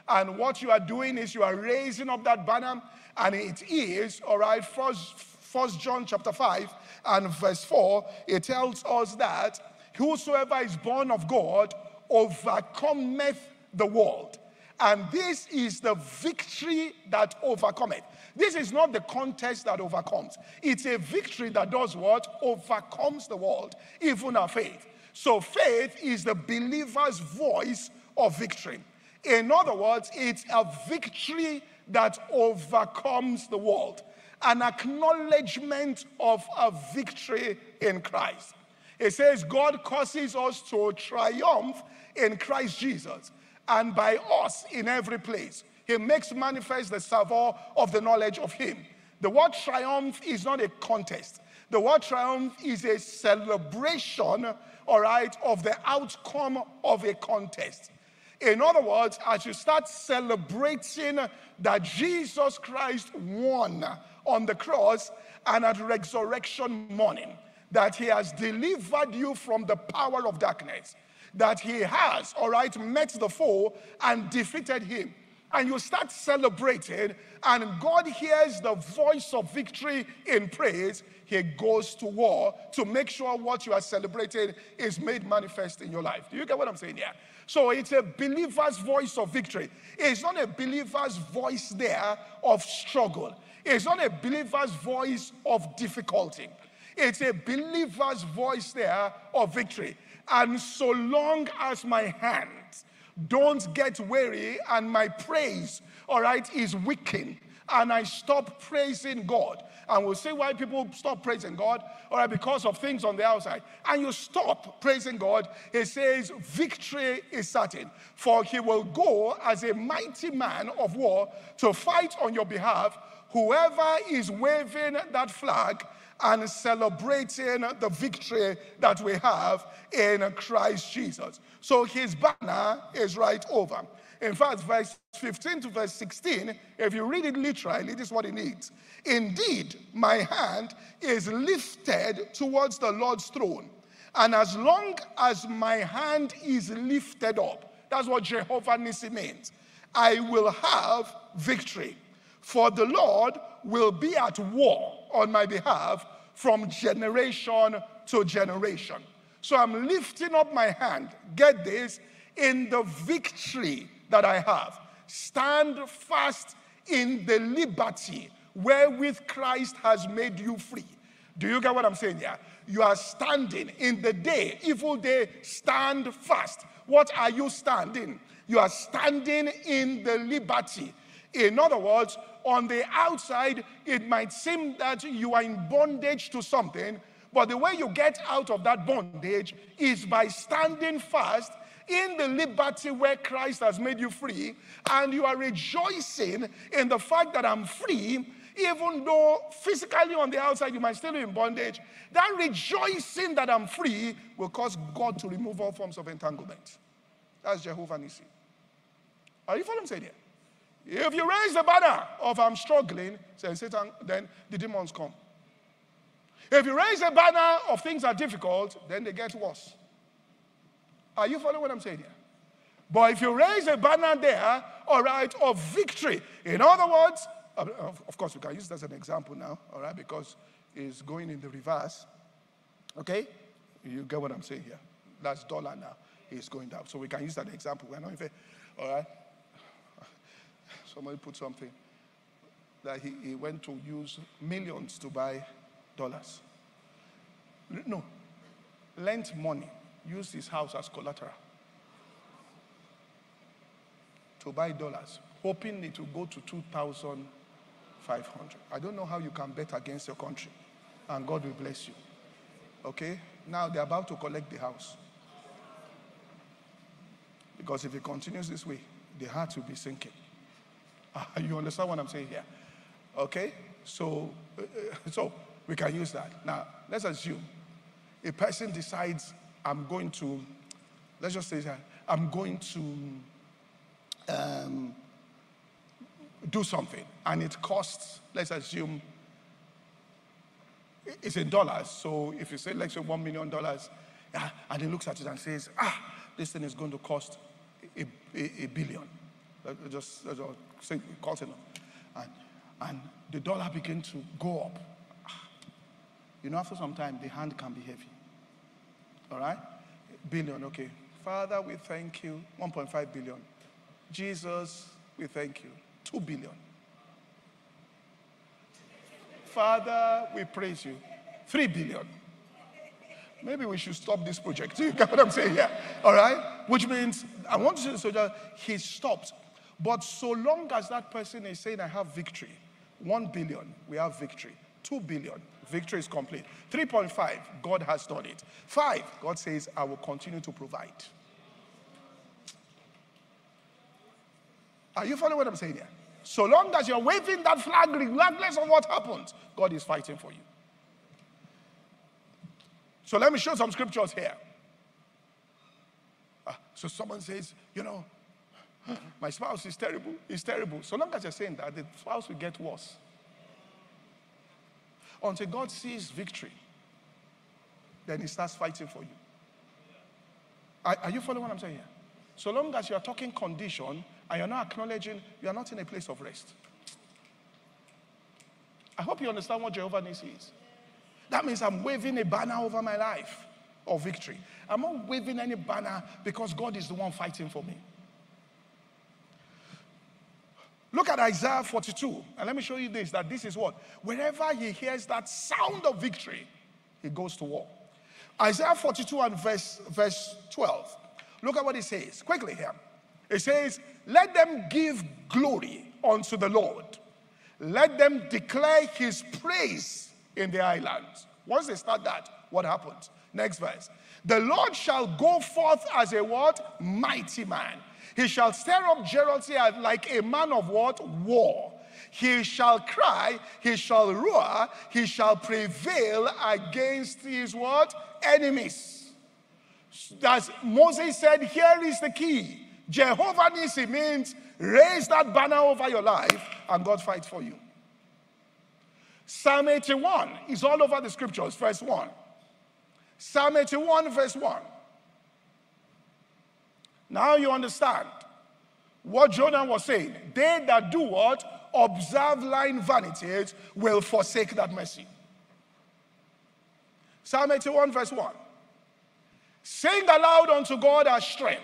And what you are doing is you are raising up that banner, and it is, all right, first, first John chapter 5 and verse 4, it tells us that whosoever is born of God overcometh the world. And this is the victory that overcometh. This is not the contest that overcomes. It's a victory that does what? Overcomes the world, even our faith. So faith is the believer's voice of victory. In other words, it's a victory that overcomes the world, an acknowledgement of a victory in Christ. It says God causes us to triumph in Christ Jesus and by us in every place. He makes manifest the savor of the knowledge of Him. The word triumph is not a contest. The word triumph is a celebration, all right, of the outcome of a contest. In other words, as you start celebrating that Jesus Christ won on the cross and at resurrection morning, that he has delivered you from the power of darkness, that he has, all right, met the foe and defeated him. And you start celebrating, and God hears the voice of victory in praise. He goes to war to make sure what you are celebrating is made manifest in your life. Do you get what I'm saying here? So it's a believer's voice of victory. It's not a believer's voice there of struggle. It's not a believer's voice of difficulty. It's a believer's voice there of victory. And so long as my hands don't get weary and my praise, all right, is weakened, and I stop praising God. And we'll see why people stop praising God, all right, because of things on the outside. And you stop praising God, He says, victory is certain. For he will go as a mighty man of war to fight on your behalf. Whoever is waving that flag and celebrating the victory that we have in Christ Jesus. So his banner is right over. In fact, verse 15 to verse 16, if you read it literally, this is what it needs. Indeed, my hand is lifted towards the Lord's throne. And as long as my hand is lifted up, That's what Jehovah Nissi means. I will have victory, for the Lord will be at war on my behalf from generation to generation. So I'm lifting up my hand, get this, in the victory that I have. Stand fast in the liberty wherewith Christ has made you free. Do you get what I'm saying here? You are standing in the day, evil day, stand fast. What are you standing? You are standing in the liberty. In other words, on the outside, it might seem that you are in bondage to something, but the way you get out of that bondage is by standing fast in the liberty where Christ has made you free, and you are rejoicing in the fact that I'm free, even though physically on the outside you might still be in bondage. That rejoicing that I'm free will cause God to remove all forms of entanglement. That's Jehovah Nissi. Are you following what I'm saying here? If you raise the banner of I'm struggling, say Satan, then the demons come. If you raise the banner of things are difficult, then they get worse. Are you following what I'm saying here? But if you raise a banner there, all right, of victory, in other words, of course, we can use that as an example now, all right, because it's going in the reverse. Okay? You get what I'm saying here. That's dollar now. It's going down. So we can use that example. We're not even, all right? Somebody put something that he, he went to use millions to buy dollars. No, lent money, use his house as collateral to buy dollars, hoping it will go to 2,500. I don't know how you can bet against your country, and God will bless you. Okay? Now they're about to collect the house. Because if it continues this way, the heart will be sinking. You understand what I'm saying here? Okay? So, uh, so we can use that. Now, let's assume a person decides, I'm going to, let's just say that, I'm going to um, do something, and it costs, let's assume, it's in dollars. So if you say, let's say $1 million, yeah, and he looks at it and says, ah, this thing is going to cost a, a, a billion. Just, just say, calls it, and, and the dollar began to go up. You know, after some time, the hand can be heavy. All right? Billion, okay. Father, we thank you. 1.5 billion. Jesus, we thank you. 2 billion. Father, we praise you. 3 billion. Maybe we should stop this project. You get what I'm saying here? All right? Which means, I want to say to the soldier, he stopped. But so long as that person is saying, I have victory, 1 billion, we have victory. 2 billion, victory is complete. 3.5, God has done it. 5, God says, I will continue to provide. Are you following what I'm saying here? So long as you're waving that flag, regardless of what happens, God is fighting for you. So let me show some scriptures here. Uh, so someone says, you know, Uh-uh. my spouse is terrible, is terrible. So long as you're saying that, the spouse will get worse until God sees victory. Then he starts fighting for you. Are, are you following what I'm saying here? So long as you're talking condition and you're not acknowledging, you're not in a place of rest. I hope you understand what Jehovah is. That means I'm waving a banner over my life of victory. I'm not waving any banner because God is the one fighting for me. Look at Isaiah 42. And let me show you this that this is what? Wherever he hears that sound of victory, he goes to war. Isaiah 42 and verse, verse 12. Look at what it says. Quickly here. It says, Let them give glory unto the Lord. Let them declare his praise in the islands. Once they start that, what happens? Next verse. The Lord shall go forth as a what? Mighty man. He shall stir up jealousy like a man of what? War. He shall cry, he shall roar, he shall prevail against his what? Enemies. As Moses said, here is the key. Jehovah Nissi means raise that banner over your life and God fight for you. Psalm 81 is all over the scriptures, verse 1. Psalm 81, verse 1. Now you understand what Jonah was saying. They that do what? Observe lying vanities will forsake that mercy. Psalm 81, verse 1. Sing aloud unto God our strength.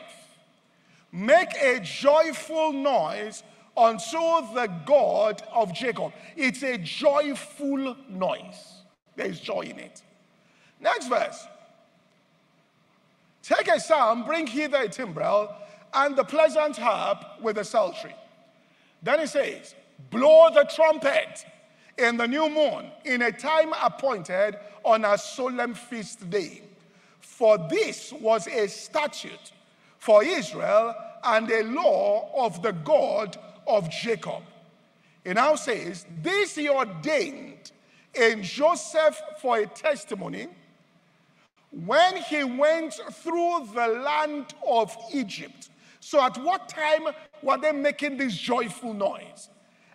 Make a joyful noise unto the God of Jacob. It's a joyful noise. There is joy in it. Next verse. Take a psalm, bring hither a timbrel, and the pleasant harp with a psaltery. Then he says, Blow the trumpet in the new moon, in a time appointed on a solemn feast day. For this was a statute for Israel and a law of the God of Jacob. He now says, This he ordained in Joseph for a testimony when he went through the land of Egypt. So, at what time were they making this joyful noise?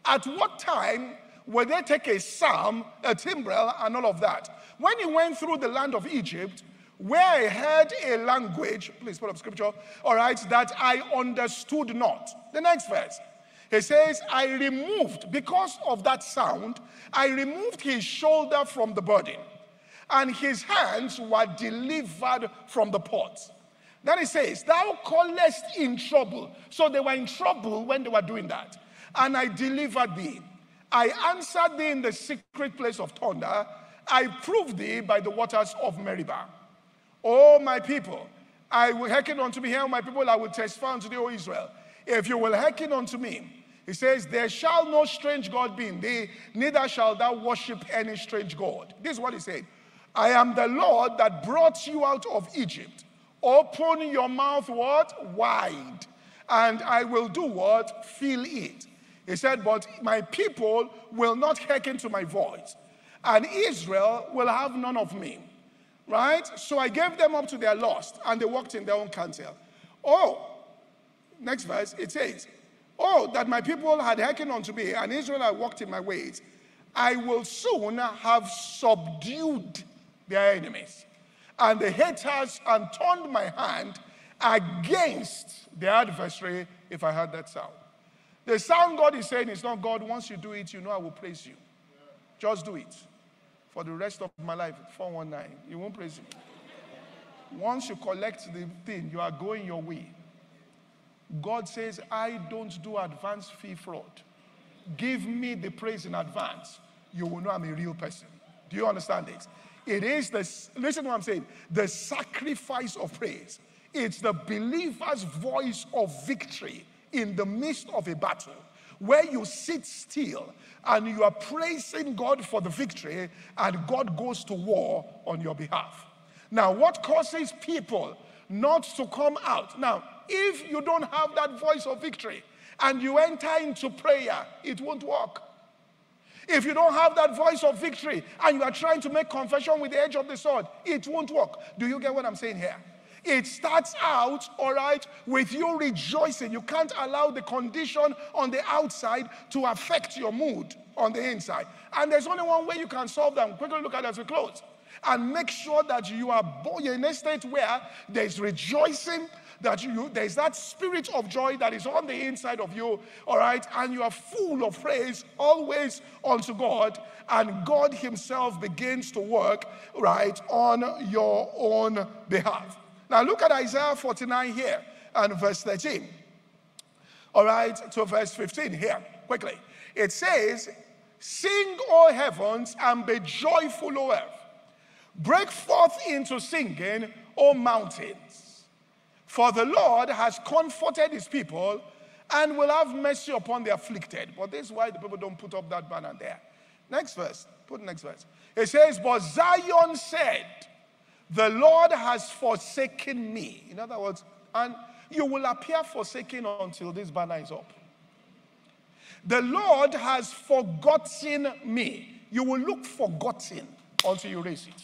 At what time were they take a psalm, a timbrel, and all of that? When he went through the land of Egypt, where I heard a language, please put up scripture, all right, that I understood not. The next verse. He says, I removed, because of that sound, I removed his shoulder from the burden, and his hands were delivered from the pot. Then he says, Thou callest in trouble. So they were in trouble when they were doing that. And I delivered thee. I answered thee in the secret place of thunder. I proved thee by the waters of Meribah. O my people, I will hearken unto me. Here, my people, I will testify unto thee, O Israel. If you will hearken unto me, he says, There shall no strange God be in thee, neither shall thou worship any strange God. This is what he said. I am the Lord that brought you out of Egypt. Open your mouth what? Wide. And I will do what? Fill it. He said, But my people will not hearken to my voice, and Israel will have none of me. Right? So I gave them up to their lust, and they walked in their own counsel. Oh, next verse, it says, Oh, that my people had hearkened unto me, and Israel had walked in my ways. I will soon have subdued their enemies and the haters and turned my hand against the adversary if I heard that sound. The sound God is saying is not God. Once you do it, you know I will praise you. Just do it. For the rest of my life, 419, you won't praise him. Once you collect the thing, you are going your way. God says, I don't do advance fee fraud. Give me the praise in advance. You will know I'm a real person. Do you understand this? It is the, listen to what I'm saying, the sacrifice of praise. It's the believer's voice of victory in the midst of a battle where you sit still and you are praising God for the victory and God goes to war on your behalf. Now, what causes people not to come out? Now, if you don't have that voice of victory and you enter into prayer, it won't work. If you don't have that voice of victory and you are trying to make confession with the edge of the sword, it won't work. Do you get what I'm saying here? It starts out, all right, with you rejoicing. You can't allow the condition on the outside to affect your mood on the inside. And there's only one way you can solve them. Quickly look at it as we close. And make sure that you are in a state where there's rejoicing, that you there's that spirit of joy that is on the inside of you, all right, and you are full of praise always unto God, and God Himself begins to work right on your own behalf. Now look at Isaiah 49 here and verse 13. All right, to verse 15 here, quickly. It says, Sing, O heavens, and be joyful, O earth. Break forth into singing, O mountains. For the Lord has comforted his people and will have mercy upon the afflicted. But this is why the people don't put up that banner there. Next verse. Put next verse. It says, But Zion said, The Lord has forsaken me. In other words, and you will appear forsaken until this banner is up. The Lord has forgotten me. You will look forgotten until you raise it.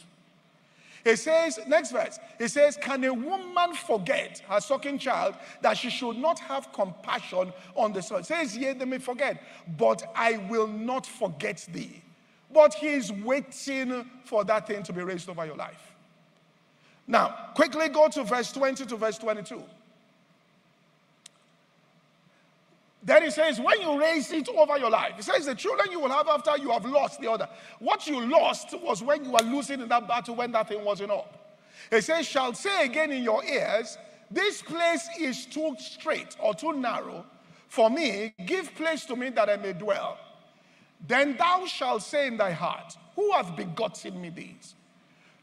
He says, next verse, he says, Can a woman forget her sucking child that she should not have compassion on the son? Says, Yea, they may forget, but I will not forget thee. But he is waiting for that thing to be raised over your life. Now, quickly go to verse 20 to verse 22. Then he says, when you raise it over your life, he says, the children you will have after you have lost the other. What you lost was when you were losing in that battle when that thing wasn't up. He says, shall say again in your ears, this place is too straight or too narrow for me. Give place to me that I may dwell. Then thou shalt say in thy heart, Who hath begotten me these?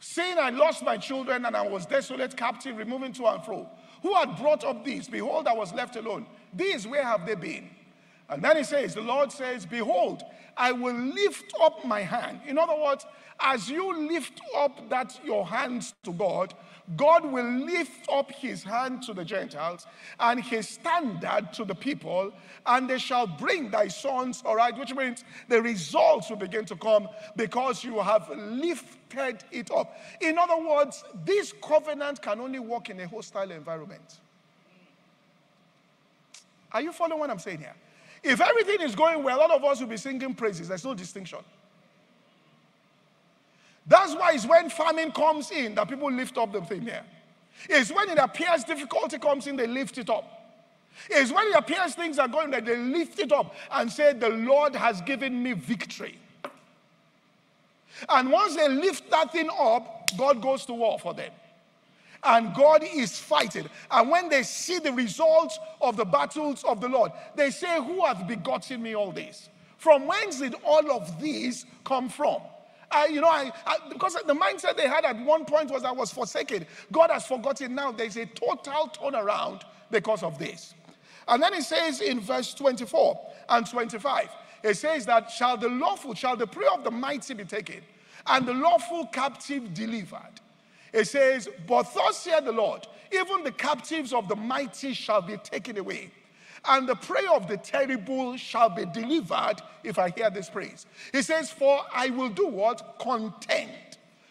Seeing I lost my children and I was desolate, captive, removing to and fro. Who had brought up these? Behold, I was left alone. These, where have they been? And then he says, The Lord says, Behold, I will lift up my hand. In other words, as you lift up that your hands to God, God will lift up his hand to the Gentiles and his standard to the people, and they shall bring thy sons, all right, which means the results will begin to come because you have lifted it up. In other words, this covenant can only work in a hostile environment. Are you following what I'm saying here? If everything is going well, all of us will be singing praises. There's no distinction. That's why it's when famine comes in that people lift up the thing here. It's when it appears difficulty comes in, they lift it up. It's when it appears things are going that they lift it up and say, The Lord has given me victory. And once they lift that thing up, God goes to war for them. And God is fighting. And when they see the results of the battles of the Lord, they say, Who hath begotten me all this? From whence did all of these come from? I, you know, I, I, because the mindset they had at one point was I was forsaken. God has forgotten now. There's a total turnaround because of this. And then it says in verse 24 and 25, it says that shall the lawful, shall the prey of the mighty be taken, and the lawful captive delivered. It says, But thus saith the Lord, even the captives of the mighty shall be taken away, and the prey of the terrible shall be delivered if I hear this praise. He says, For I will do what? Contend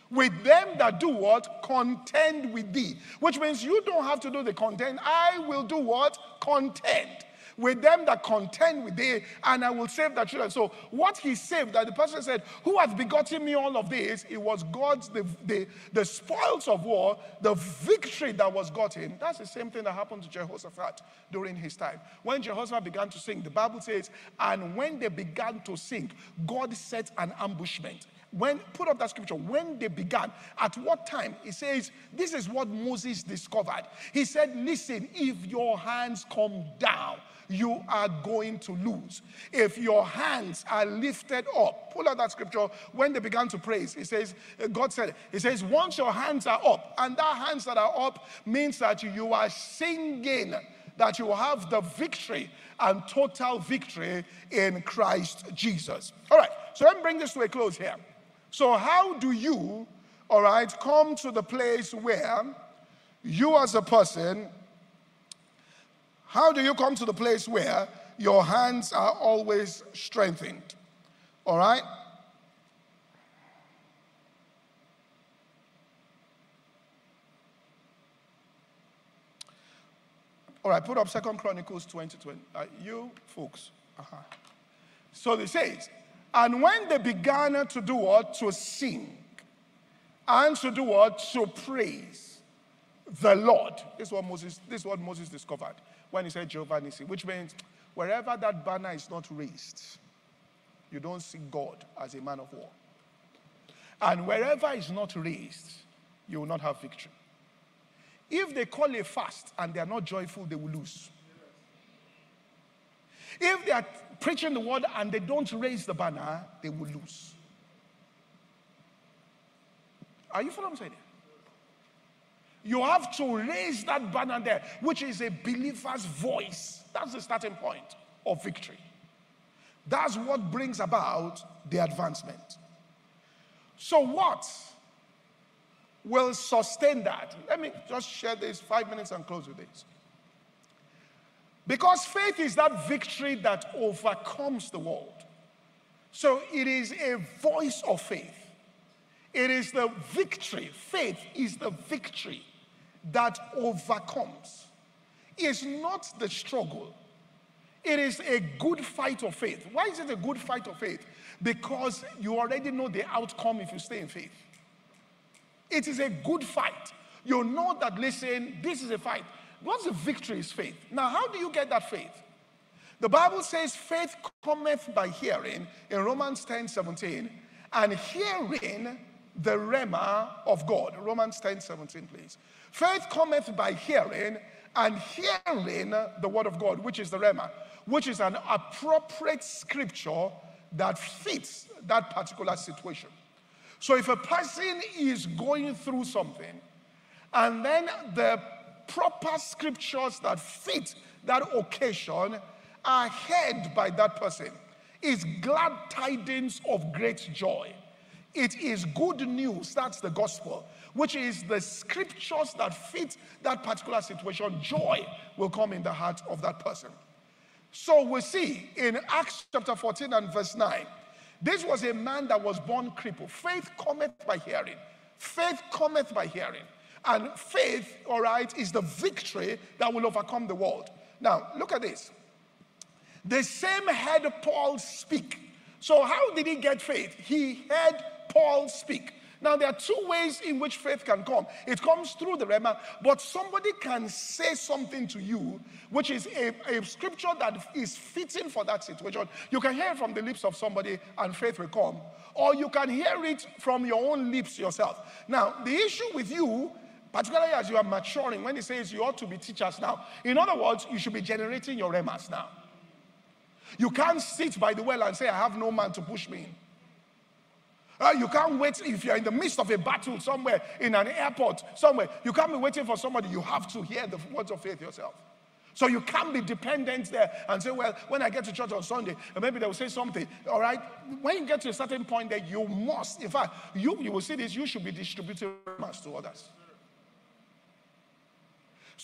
with them that do what? Contend with thee. Which means you don't have to do the contend. I will do what? Contend with them that contend with thee, and I will save their children. So, what he saved, that the person said, Who has begotten me all of this? It was God's, the, the, the spoils of war, the victory that was gotten. That's the same thing that happened to Jehoshaphat during his time. When Jehoshaphat began to sing, the Bible says, And when they began to sing, God set an ambushment when put up that scripture when they began at what time he says this is what moses discovered he said listen if your hands come down you are going to lose. If your hands are lifted up, pull out that scripture. When they began to praise, He says, God said, He says, once your hands are up, and that hands that are up means that you are singing that you have the victory and total victory in Christ Jesus. All right, so let me bring this to a close here. So, how do you, all right, come to the place where you as a person how do you come to the place where your hands are always strengthened? All right? All right, put up Second Chronicles 20, 20. Uh, you folks. Uh-huh. So they says, and when they began to do what? To sing and to do what? To praise the Lord. This is what Moses, this is what Moses discovered when he said Jehovah Nissi, which means wherever that banner is not raised, you don't see God as a man of war. And wherever it's not raised, you will not have victory. If they call a fast and they are not joyful, they will lose. If they are preaching the word and they don't raise the banner, they will lose. Are you following saying? You have to raise that banner there, which is a believer's voice. That's the starting point of victory. That's what brings about the advancement. So, what will sustain that? Let me just share this five minutes and close with this. Because faith is that victory that overcomes the world. So, it is a voice of faith. It is the victory. Faith is the victory that overcomes is not the struggle. It is a good fight of faith. Why is it a good fight of faith? Because you already know the outcome if you stay in faith. It is a good fight. You know that, listen, this is a fight. Once the victory is faith. Now, how do you get that faith? The Bible says faith cometh by hearing in Romans 10 17, and hearing the rhema of God. Romans 10 17, please. Faith cometh by hearing, and hearing the word of God, which is the rhema, which is an appropriate scripture that fits that particular situation. So if a person is going through something, and then the proper scriptures that fit that occasion are heard by that person, is glad tidings of great joy. It is good news, that's the gospel, which is the scriptures that fit that particular situation. Joy will come in the heart of that person. So we see in Acts chapter 14 and verse 9, this was a man that was born crippled. Faith cometh by hearing. Faith cometh by hearing. And faith, all right, is the victory that will overcome the world. Now, look at this. The same heard Paul speak. So, how did he get faith? He heard Paul speak. Now, there are two ways in which faith can come. It comes through the Rhema, but somebody can say something to you, which is a, a scripture that is fitting for that situation. You can hear it from the lips of somebody and faith will come, or you can hear it from your own lips yourself. Now, the issue with you, particularly as you are maturing, when he says you ought to be teachers now, in other words, you should be generating your Rhemas now. You can't sit by the well and say, I have no man to push me in. Uh, you can't wait if you're in the midst of a battle somewhere, in an airport, somewhere. You can't be waiting for somebody. You have to hear the words of faith yourself. So you can't be dependent there and say, well, when I get to church on Sunday, maybe they will say something. All right. When you get to a certain point that you must, in fact, you, you will see this, you should be distributing mass to others.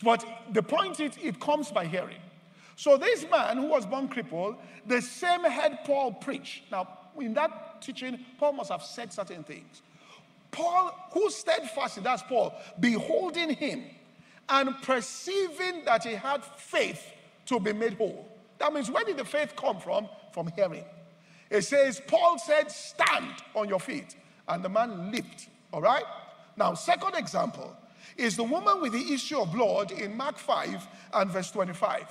But the point is, it comes by hearing. So this man who was born crippled, the same head Paul preach. Now, in that teaching, Paul must have said certain things. Paul, who steadfast, that's Paul, beholding him and perceiving that he had faith to be made whole. That means where did the faith come from? From hearing. It says, Paul said, Stand on your feet. And the man leaped. All right? Now, second example is the woman with the issue of blood in Mark 5 and verse 25.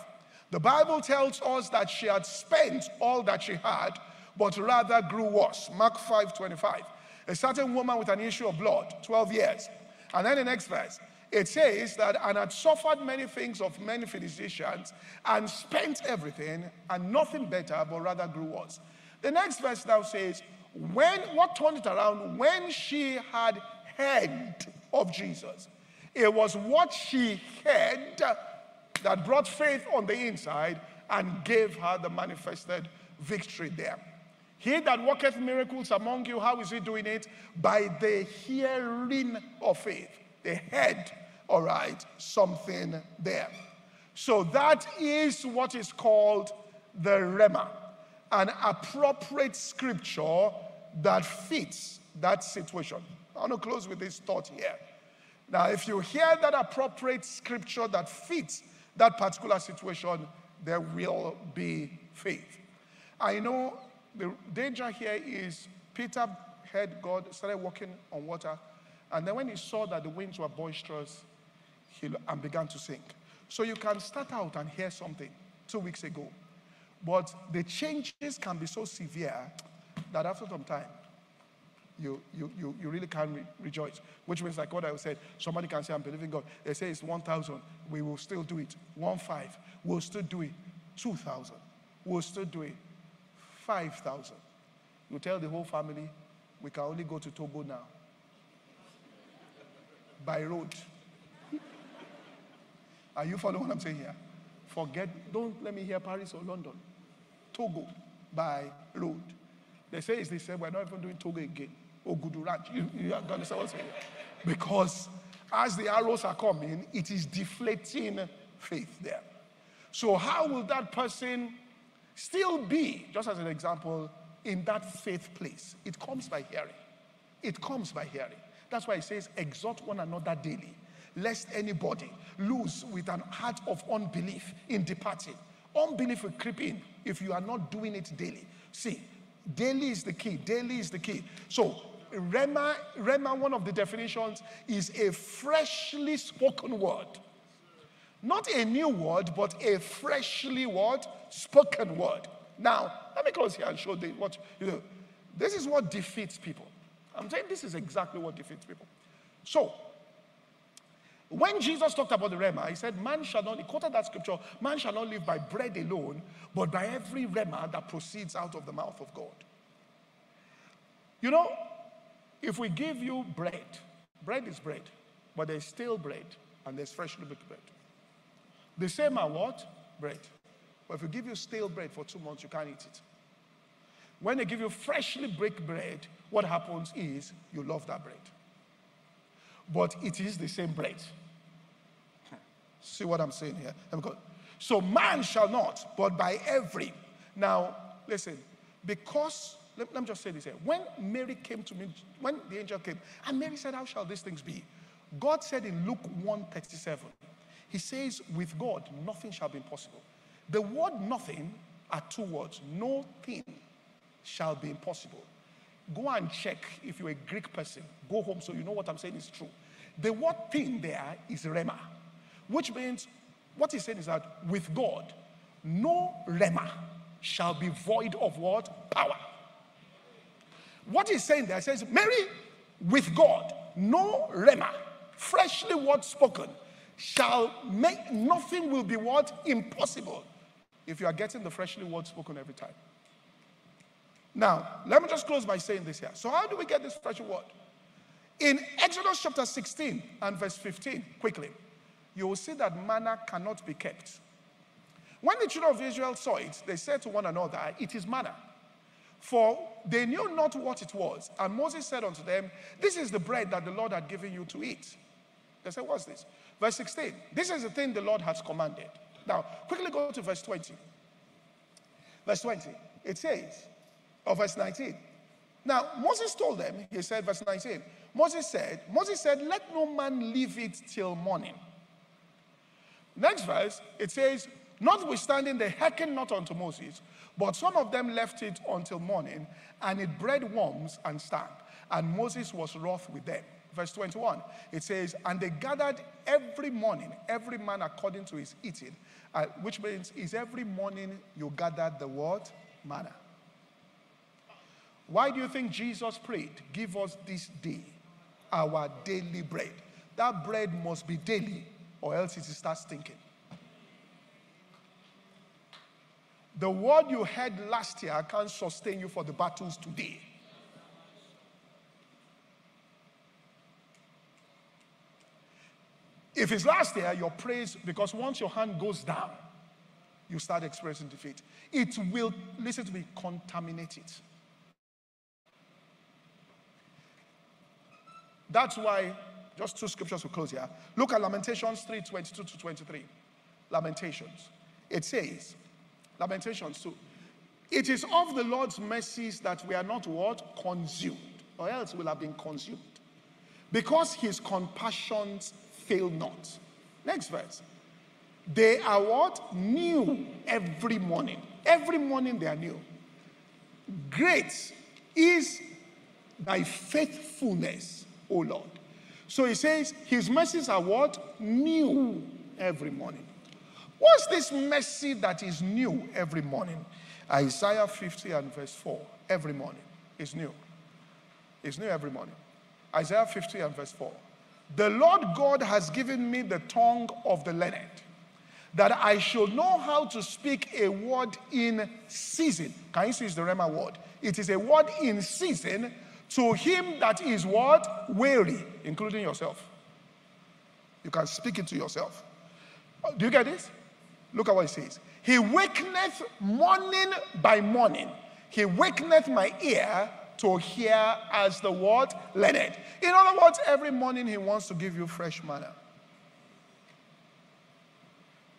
The Bible tells us that she had spent all that she had, but rather grew worse. Mark 5 25. A certain woman with an issue of blood, 12 years. And then the next verse, it says that and had suffered many things of many physicians and spent everything and nothing better, but rather grew worse. The next verse now says, when what turned it around, when she had heard of Jesus, it was what she heard that brought faith on the inside and gave her the manifested victory there. He that worketh miracles among you, how is he doing it? By the hearing of faith. The head, all right, something there. So that is what is called the Rhema, an appropriate scripture that fits that situation. I want to close with this thought here. Now, if you hear that appropriate scripture that fits that particular situation, there will be faith. I know the danger here is Peter heard God, started walking on water, and then when he saw that the winds were boisterous, he and began to sink. So you can start out and hear something two weeks ago, but the changes can be so severe that after some time, you, you, you, you really can re- rejoice. Which means, like what I said, somebody can say, I'm believing God. They say it's 1,000. We will still do it. 1 5. We'll still do it. 2,000. We'll still do it. 5,000. You tell the whole family, we can only go to Togo now. By road. Are you following what I'm saying here? Forget, don't let me hear Paris or London. Togo by road. They say it's the same, we're not even doing Togo again. Obudu Ranch. You, you understand what I'm saying? Because as the arrows are coming, it is deflating faith there. So, how will that person still be, just as an example, in that faith place? It comes by hearing. It comes by hearing. That's why it says, exhort one another daily, lest anybody lose with an heart of unbelief in departing. Unbelief will creep in if you are not doing it daily. See, daily is the key. Daily is the key. So, Rhema, Rhema, one of the definitions, is a freshly spoken word. Not a new word, but a freshly what? Spoken word. Now, let me close here and show the, what, you know, this is what defeats people. I'm saying this is exactly what defeats people. So, when Jesus talked about the Rhema, he said, Man shall not, he quoted that scripture, man shall not live by bread alone, but by every Rhema that proceeds out of the mouth of God. You know, if we give you bread, bread is bread, but there's still bread and there's freshly baked bread. The same are what? Bread. But if we give you stale bread for two months, you can't eat it. When they give you freshly baked bread, what happens is you love that bread. But it is the same bread. See what I'm saying here? So man shall not, but by every. Now, listen, because, let, let me just say this here. When Mary came to me, when the angel came, and Mary said, How shall these things be? God said in Luke 1 37, He says, With God, nothing shall be impossible. The word nothing are two words. No thing shall be impossible. Go and check if you're a Greek person. Go home so you know what I'm saying is true. The word thing there is rhema, which means what he's saying is that with God, no rhema shall be void of what? Power. What he's saying there says, Mary, with God, no rhema, freshly word spoken, shall make nothing will be what? Impossible. If you are getting the freshly word spoken every time. Now, let me just close by saying this here. So, how do we get this fresh word? In Exodus chapter 16 and verse 15, quickly, you will see that manna cannot be kept. When the children of Israel saw it, they said to one another, It is manna. For they knew not what it was. And Moses said unto them, This is the bread that the Lord had given you to eat. They said, What's this? Verse 16, This is the thing the Lord has commanded. Now, quickly go to verse 20. Verse 20, it says, or verse 19. Now, Moses told them, he said, verse 19, Moses said, Moses said, let no man leave it till morning. Next verse, it says, notwithstanding they hearkened not unto Moses, but some of them left it until morning, and it bred worms and stank. And Moses was wroth with them. Verse 21, it says, And they gathered every morning, every man according to his eating, uh, which means is every morning you gathered the word manna. Why do you think Jesus prayed, Give us this day our daily bread? That bread must be daily, or else it starts stinking. The word you heard last year can't sustain you for the battles today. If it's last year, your praise, because once your hand goes down, you start experiencing defeat. It will, listen to me, contaminate it. That's why, just two scriptures to close here. Look at Lamentations 3 22 to 23. Lamentations. It says, Lamentations 2. It is of the Lord's mercies that we are not what? Consumed, or else we'll have been consumed. Because his compassions fail not. Next verse. They are what? New every morning. Every morning they are new. Great is thy faithfulness O Lord. So he says, His mercies are what? New every morning. What's this mercy that is new every morning? Isaiah 50 and verse 4. Every morning is new. It's new every morning. Isaiah 50 and verse 4. The Lord God has given me the tongue of the learned, that I should know how to speak a word in season. Can you see it's the Rhema word? It is a word in season to him that is what? Weary, including yourself. You can speak it to yourself. Uh, do you get this? Look at what it says. He wakeneth morning by morning. He wakeneth my ear to hear as the word learned. In other words, every morning he wants to give you fresh manna.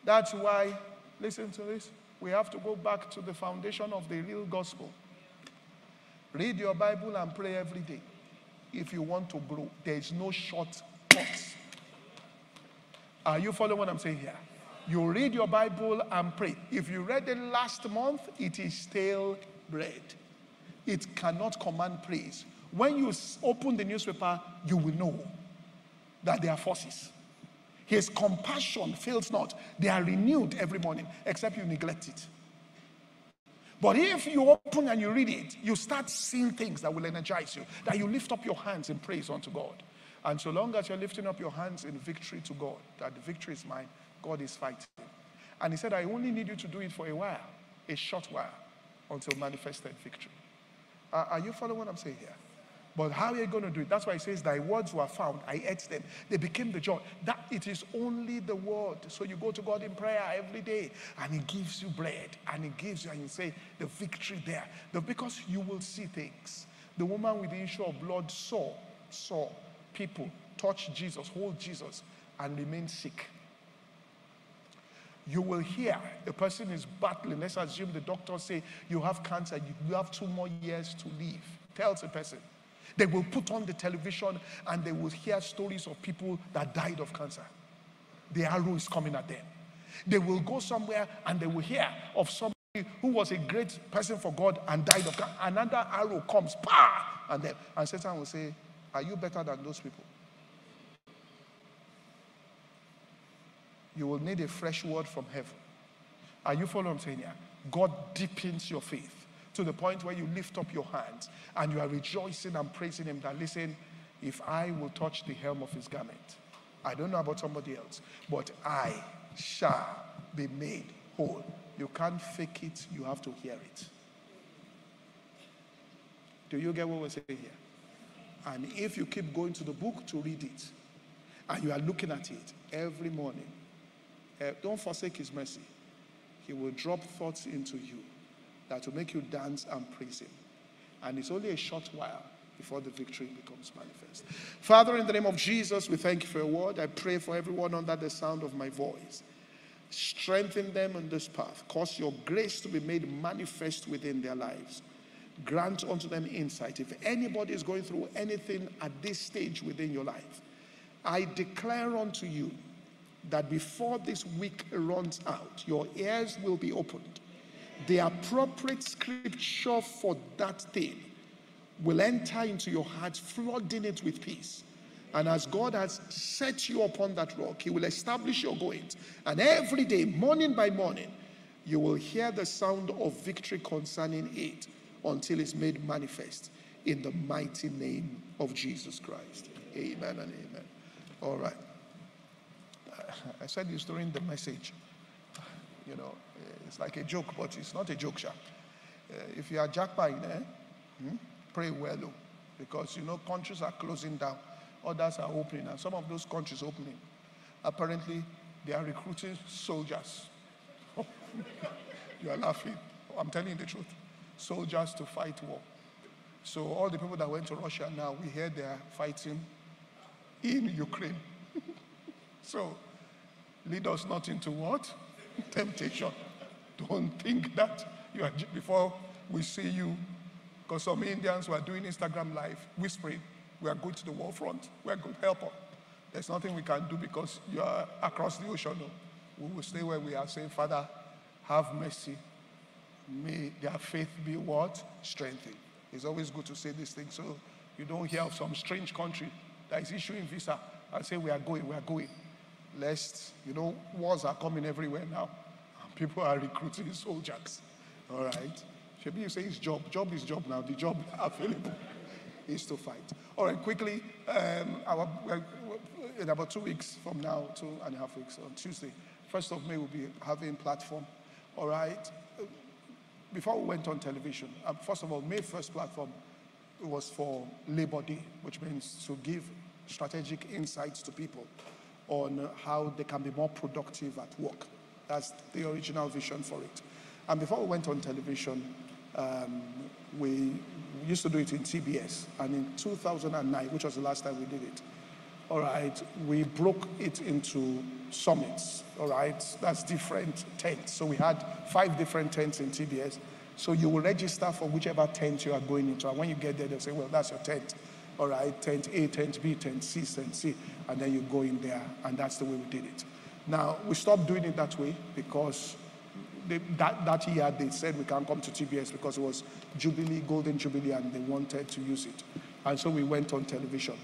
That's why, listen to this, we have to go back to the foundation of the real gospel. Read your Bible and pray every day. If you want to grow, there is no shortcuts. Are you following what I'm saying here? You read your Bible and pray. If you read it last month, it is stale bread. It cannot command praise. When you open the newspaper, you will know that there are forces. His compassion fails not. They are renewed every morning, except you neglect it. But if you open and you read it, you start seeing things that will energize you, that you lift up your hands in praise unto God. And so long as you're lifting up your hands in victory to God, that the victory is mine, God is fighting. And he said, I only need you to do it for a while, a short while, until manifested victory. Are, are you following what I'm saying here? But how are you going to do it? That's why it says, Thy words were found. I ate them. They became the joy. That it is only the word. So you go to God in prayer every day, and He gives you bread, and He gives you, and you say, the victory there. The, because you will see things. The woman with the issue of blood saw, saw people touch Jesus, hold Jesus, and remain sick. You will hear a person is battling. Let's assume the doctor say you have cancer, you have two more years to live. Tells a person. They will put on the television and they will hear stories of people that died of cancer. The arrow is coming at them. They will go somewhere and they will hear of somebody who was a great person for God and died of cancer. Another arrow comes, pa, and then and Satan will say, "Are you better than those people?" You will need a fresh word from heaven. Are you following what I'm saying here? God deepens your faith to the point where you lift up your hands and you are rejoicing and praising Him that, listen, if I will touch the hem of His garment, I don't know about somebody else, but I shall be made whole. You can't fake it, you have to hear it. Do you get what we're saying here? And if you keep going to the book to read it, and you are looking at it every morning, uh, don't forsake His mercy. He will drop thoughts into you that will make you dance and praise Him. And it's only a short while before the victory becomes manifest. Father, in the name of Jesus, we thank you for your word. I pray for everyone under the sound of my voice. Strengthen them on this path. Cause your grace to be made manifest within their lives. Grant unto them insight. If anybody is going through anything at this stage within your life, I declare unto you that before this week runs out, your ears will be opened the appropriate scripture for that thing will enter into your heart, flooding it with peace. And as God has set you upon that rock, He will establish your goings. And every day, morning by morning, you will hear the sound of victory concerning it until it's made manifest in the mighty name of Jesus Christ. Amen and amen. All right. I said this during the message. You know, it's like a joke, but it's not a joke, sha. Uh, if you are jackpot eh, hmm, pray well, oh, because you know countries are closing down, others are opening, and some of those countries opening, apparently they are recruiting soldiers. you are laughing. I'm telling you the truth. Soldiers to fight war. So all the people that went to Russia now, we hear they are fighting in Ukraine. so lead us not into what? Temptation. Don't think that you are, before we see you, because some Indians were doing Instagram live, whispering, we are going to the war front, we are good, help us. There's nothing we can do because you are across the ocean. We will stay where we are saying, Father, have mercy. May their faith be what? Strengthened. It's always good to say these things so you don't hear of some strange country that is issuing visa and say, we are going, we are going. Lest, you know, wars are coming everywhere now. People are recruiting soldiers. All right. Maybe you say it's job. Job is job now. The job available is to fight. All right, quickly. Um, our, in about two weeks from now, two and a half weeks on Tuesday, first of May, we'll be having platform. All right. Before we went on television, um, first of all, May first platform was for Labor Day, which means to give strategic insights to people on how they can be more productive at work. That's the original vision for it. And before we went on television, um, we used to do it in TBS. And in 2009, which was the last time we did it, all right, we broke it into summits, all right? That's different tents. So we had five different tents in TBS. So you will register for whichever tent you are going into. And when you get there, they'll say, well, that's your tent. All right, tent A, tent B, tent C, tent C. And then you go in there. And that's the way we did it. Now, we stopped doing it that way because they, that, that year they said we can't come to TBS because it was Jubilee, Golden Jubilee, and they wanted to use it. And so we went on television.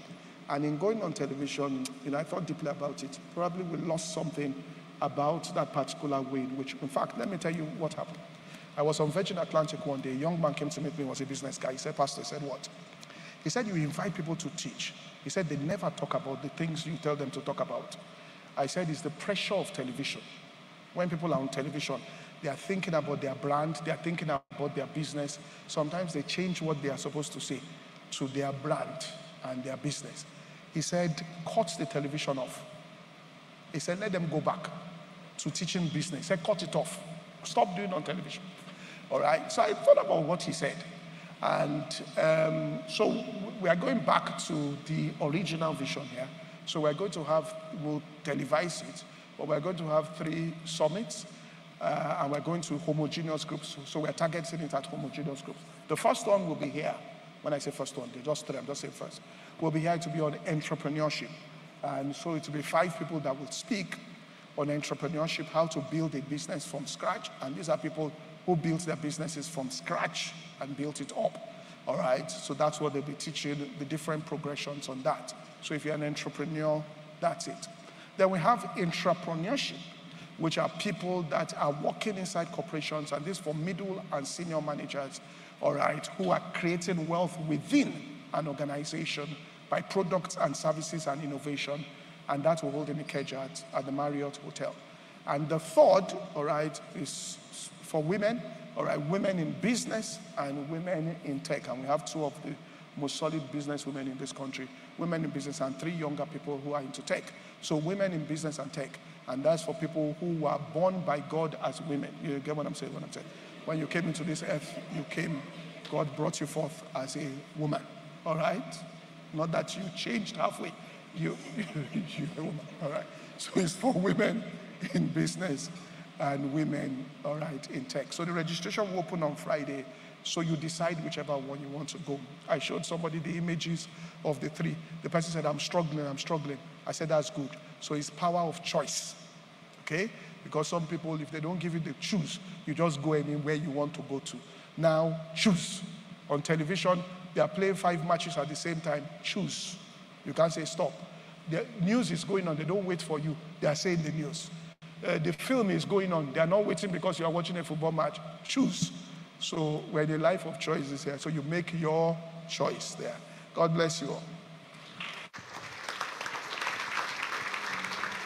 And in going on television, you know, I thought deeply about it. Probably we lost something about that particular way in which, in fact, let me tell you what happened. I was on Virgin Atlantic one day. A young man came to meet me, was a business guy. He said, Pastor, he said, what? He said, You invite people to teach. He said, They never talk about the things you tell them to talk about. I said, It's the pressure of television. When people are on television, they are thinking about their brand, they are thinking about their business. Sometimes they change what they are supposed to say to their brand and their business. He said, Cut the television off. He said, Let them go back to teaching business. He said, Cut it off. Stop doing on television. All right. So I thought about what he said. And um, so we are going back to the original vision here. So we're going to have, we'll televise it, but we're going to have three summits. Uh, and we're going to homogeneous groups. So we're targeting it at homogeneous groups. The first one will be here. When I say first one, they just three, I'm just saying first. We'll be here to be on entrepreneurship. And so it will be five people that will speak on entrepreneurship, how to build a business from scratch. And these are people who built their businesses from scratch and built it up. All right, so that's what they'll be teaching the different progressions on that. So if you're an entrepreneur, that's it. Then we have entrepreneurship, which are people that are working inside corporations, and this for middle and senior managers, all right, who are creating wealth within an organization by products and services and innovation. And that will hold in Ikeja at, at the Marriott Hotel. And the third, all right, is for women, all right, women in business and women in tech. And we have two of the most solid business women in this country women in business and three younger people who are into tech. So, women in business and tech. And that's for people who were born by God as women. You get what I'm saying? What I'm saying? When you came into this earth, you came, God brought you forth as a woman. All right? Not that you changed halfway. You, you're a woman. All right? So, it's for women in business and women, all right, in tech. So the registration will open on Friday. So you decide whichever one you want to go. I showed somebody the images of the three. The person said, I'm struggling, I'm struggling. I said, that's good. So it's power of choice. Okay? Because some people, if they don't give you the choose, you just go anywhere you want to go to. Now, choose. On television, they are playing five matches at the same time. Choose. You can't say stop. The news is going on. They don't wait for you. They are saying the news uh, the film is going on. They are not waiting because you are watching a football match. Choose. So we're in a life of choices here. So you make your choice there. God bless you all.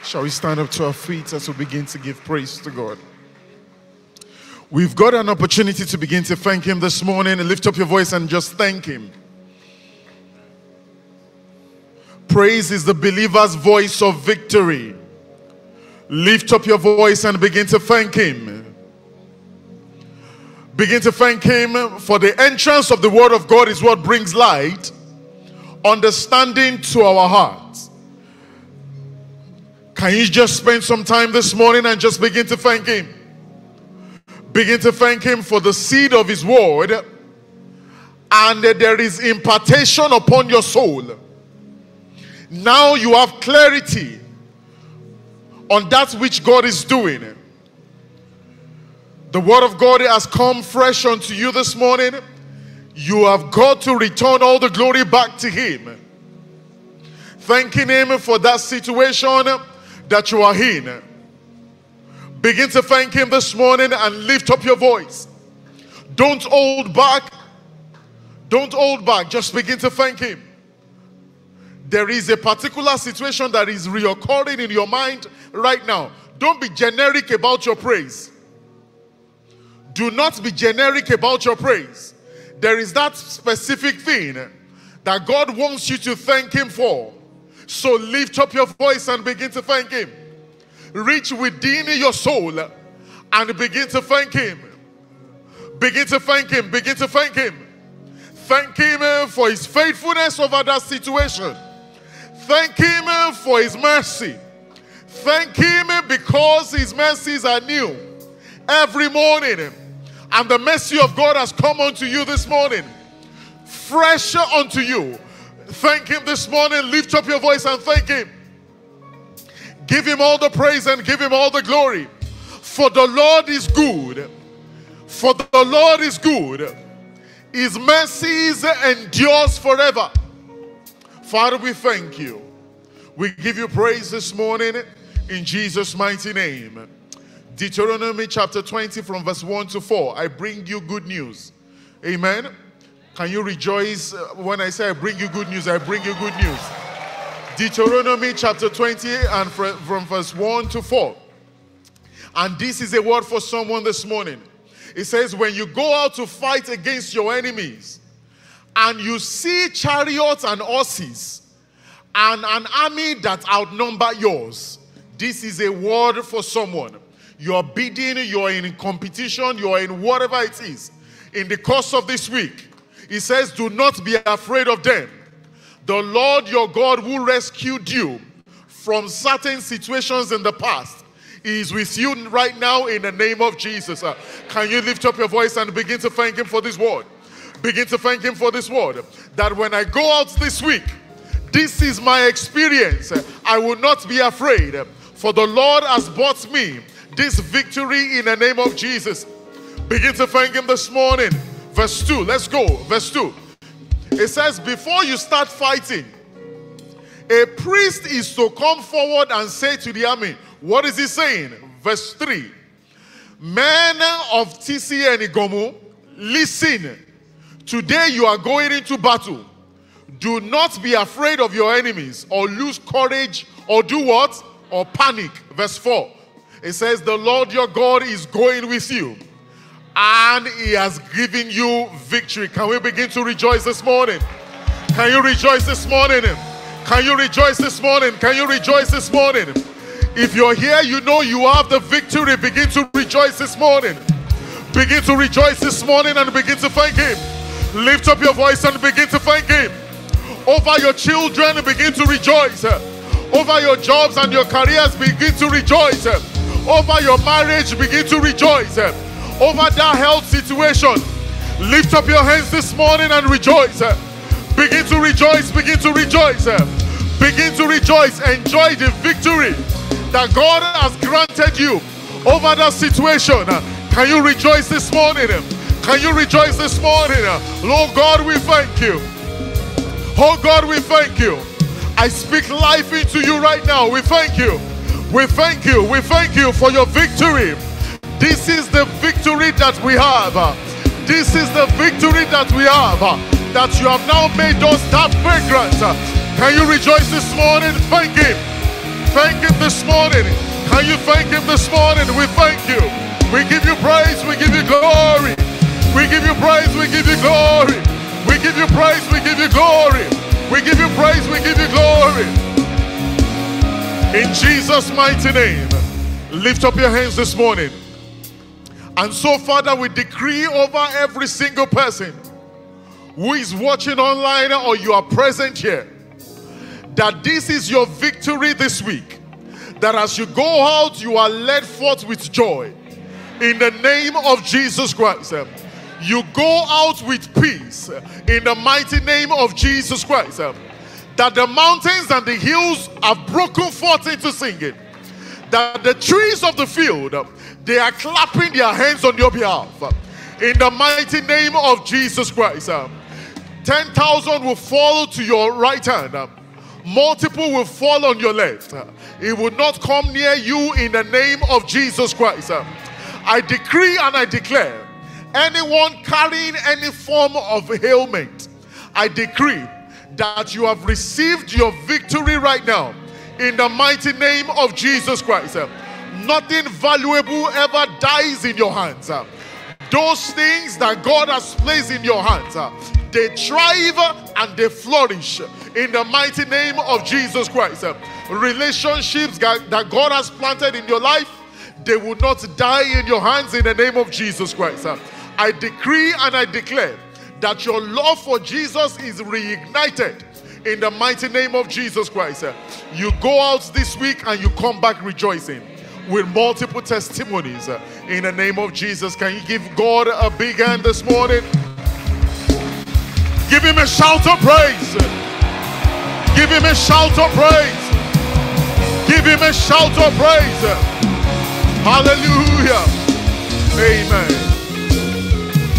Shall we stand up to our feet as we begin to give praise to God? We've got an opportunity to begin to thank Him this morning lift up your voice and just thank Him. Praise is the believer's voice of victory. Lift up your voice and begin to thank Him. Begin to thank Him for the entrance of the Word of God is what brings light, understanding to our hearts. Can you just spend some time this morning and just begin to thank Him? Begin to thank Him for the seed of His Word, and there is impartation upon your soul. Now you have clarity on that which God is doing. The word of God has come fresh unto you this morning. You have got to return all the glory back to Him. Thanking Him for that situation that you are in. Begin to thank Him this morning and lift up your voice. Don't hold back. Don't hold back. Just begin to thank Him there is a particular situation that is reoccurring in your mind right now. Don't be generic about your praise. Do not be generic about your praise. There is that specific thing that God wants you to thank Him for. So lift up your voice and begin to thank Him. Reach within your soul and begin to thank Him. Begin to thank Him. Begin to thank Him. Thank Him for His faithfulness over that situation. Thank Him eh, for His mercy. Thank Him eh, because His mercies are new every morning. Eh, and the mercy of God has come unto you this morning, fresher unto you. Thank Him this morning. Lift up your voice and thank Him. Give Him all the praise and give Him all the glory. For the Lord is good. For the Lord is good. His mercies endures forever. Father, we thank you. We give you praise this morning in Jesus' mighty name. Deuteronomy chapter 20, from verse 1 to 4. I bring you good news. Amen. Can you rejoice uh, when I say I bring you good news? I bring you good news. Deuteronomy chapter 20, and from verse 1 to 4. And this is a word for someone this morning. It says, When you go out to fight against your enemies, and you see chariots and horses, and an army that outnumber yours, this is a word for someone. You're bidding, you're in competition, you're in whatever it is. In the course of this week, it says, Do not be afraid of them. The Lord your God who rescued you from certain situations in the past is with you right now in the name of Jesus. Uh, can you lift up your voice and begin to thank Him for this word? Begin to thank Him for this word. That when I go out this week, this is my experience. I will not be afraid, for the Lord has bought me this victory in the name of Jesus. Begin to thank Him this morning. Verse 2, let's go. Verse 2. It says, Before you start fighting, a priest is to come forward and say to the army, What is he saying? Verse 3 Men of TCN Iganmu, listen. Today you are going into battle. Do not be afraid of your enemies or lose courage or do what? Or panic. Verse 4. It says, The Lord your God is going with you and he has given you victory. Can we begin to rejoice this morning? Can you rejoice this morning? Can you rejoice this morning? Can you rejoice this morning? If you're here, you know you have the victory. Begin to rejoice this morning. Begin to rejoice this morning and begin to thank Him. Lift up your voice and begin to thank Him. Over your children, begin to rejoice. Over your jobs and your careers, begin to rejoice. Over your marriage, begin to rejoice. Over that health situation, lift up your hands this morning and rejoice. Begin to rejoice, begin to rejoice. Begin to rejoice. Enjoy the victory that God has granted you over that situation. Can you rejoice this morning? Can you rejoice this morning? Lord God, we thank you. Oh God, we thank you. I speak life into you right now. We thank you. We thank you. We thank you for your victory. This is the victory that we have. This is the victory that we have. That you have now made us that fragrance. Can you rejoice this morning? Thank Him. Thank Him this morning. Can you thank Him this morning? We thank you. We give you praise. We give you glory. We give you praise. We give you glory. We give you praise. We give you glory. We give you praise. We give you glory. In Jesus' mighty name, lift up your hands this morning. And so, Father, we decree over every single person who is watching online or you are present here that this is your victory this week. That as you go out, you are led forth with joy. In the name of Jesus Christ, you go out with peace. In the mighty name of Jesus Christ, that the mountains and the hills are broken forth into singing. That the trees of the field they are clapping their hands on your behalf. In the mighty name of Jesus Christ. 10,000 will fall to your right hand. Multiple will fall on your left. It will not come near you in the name of Jesus Christ. I decree and I declare anyone carrying any form of ailment, I decree that you have received your victory right now in the mighty name of Jesus Christ nothing valuable ever dies in your hands. Those things that God has placed in your hands, they thrive and they flourish in the mighty name of Jesus Christ. Relationships that God has planted in your life, they will not die in your hands in the name of Jesus Christ. I decree and I declare that your love for Jesus is reignited in the mighty name of Jesus Christ. You go out this week and you come back rejoicing with multiple testimonies in the name of Jesus. Can you give God a big hand this morning? Give him a shout of praise. Give him a shout of praise. Give him a shout of praise. Hallelujah. Amen.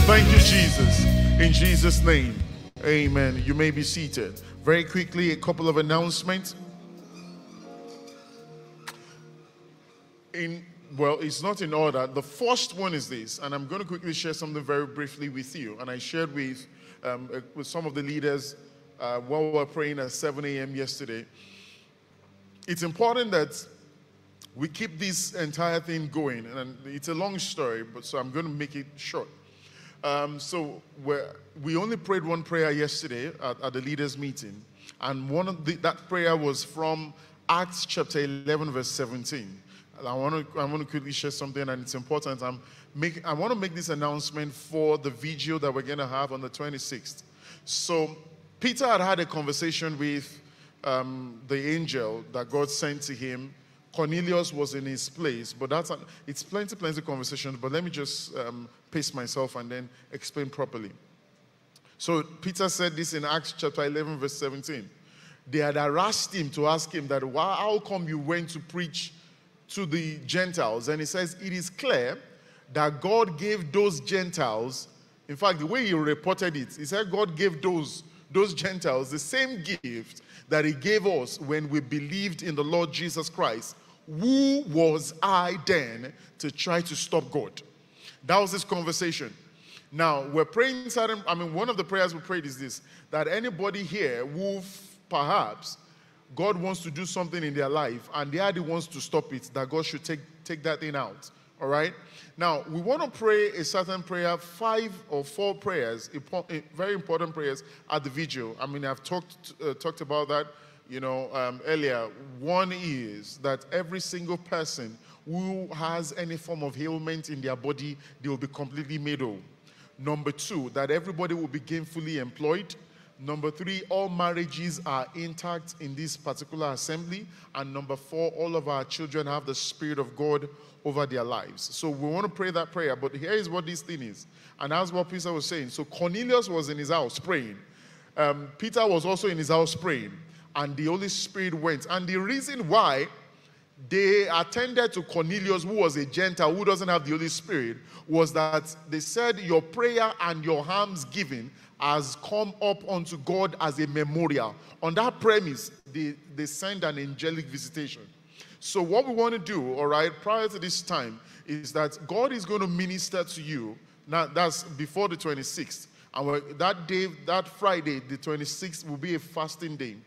Thank you, Jesus. In Jesus' name. Amen. You may be seated. Very quickly, a couple of announcements. In well, it's not in order. The first one is this, and I'm going to quickly share something very briefly with you. And I shared with um, uh, with some of the leaders uh, while we were praying at 7 a.m. yesterday. It's important that we keep this entire thing going, and it's a long story, but so I'm going to make it short. Um, so we're, only prayed one prayer yesterday at, at the leaders' meeting, and one of the, that prayer was from Acts chapter 11, verse 17. I want to I want to quickly share something, and it's important. I'm make, I want to make this announcement for the video that we're going to have on the 26th. So Peter had had a conversation with um, the angel that God sent to him. Cornelius was in his place, but that's a, it's plenty, plenty conversations. But let me just um, pace myself and then explain properly. So Peter said this in Acts chapter 11, verse 17. They had harassed him to ask him that, why, how come you went to preach to the Gentiles? And he says, it is clear that God gave those Gentiles, in fact, the way he reported it, he said God gave those, those Gentiles the same gift that he gave us when we believed in the Lord Jesus Christ. Who was I then to try to stop God? That was this conversation. Now, we're praying certain, I mean, one of the prayers we prayed is this that anybody here who perhaps God wants to do something in their life and they are the ones to stop it, that God should take, take that thing out. All right? Now, we want to pray a certain prayer, five or four prayers, very important prayers at the vigil. I mean, I've talked, uh, talked about that, you know, um, earlier. One is that every single person who has any form of ailment in their body, they will be completely made whole. Number two, that everybody will be gainfully employed. Number three, all marriages are intact in this particular assembly. And number four, all of our children have the Spirit of God over their lives. So we want to pray that prayer. But here is what this thing is. And that's what Peter was saying. So Cornelius was in his house praying. Um, Peter was also in his house praying. And the Holy Spirit went. And the reason why they attended to Cornelius, who was a Gentile, who doesn't have the Holy Spirit, was that they said, Your prayer and your alms giving has come up unto God as a memorial. On that premise, they, they send an angelic visitation. So, what we want to do, all right, prior to this time, is that God is going to minister to you. Now, that's before the 26th. And that day, that Friday, the 26th, will be a fasting day.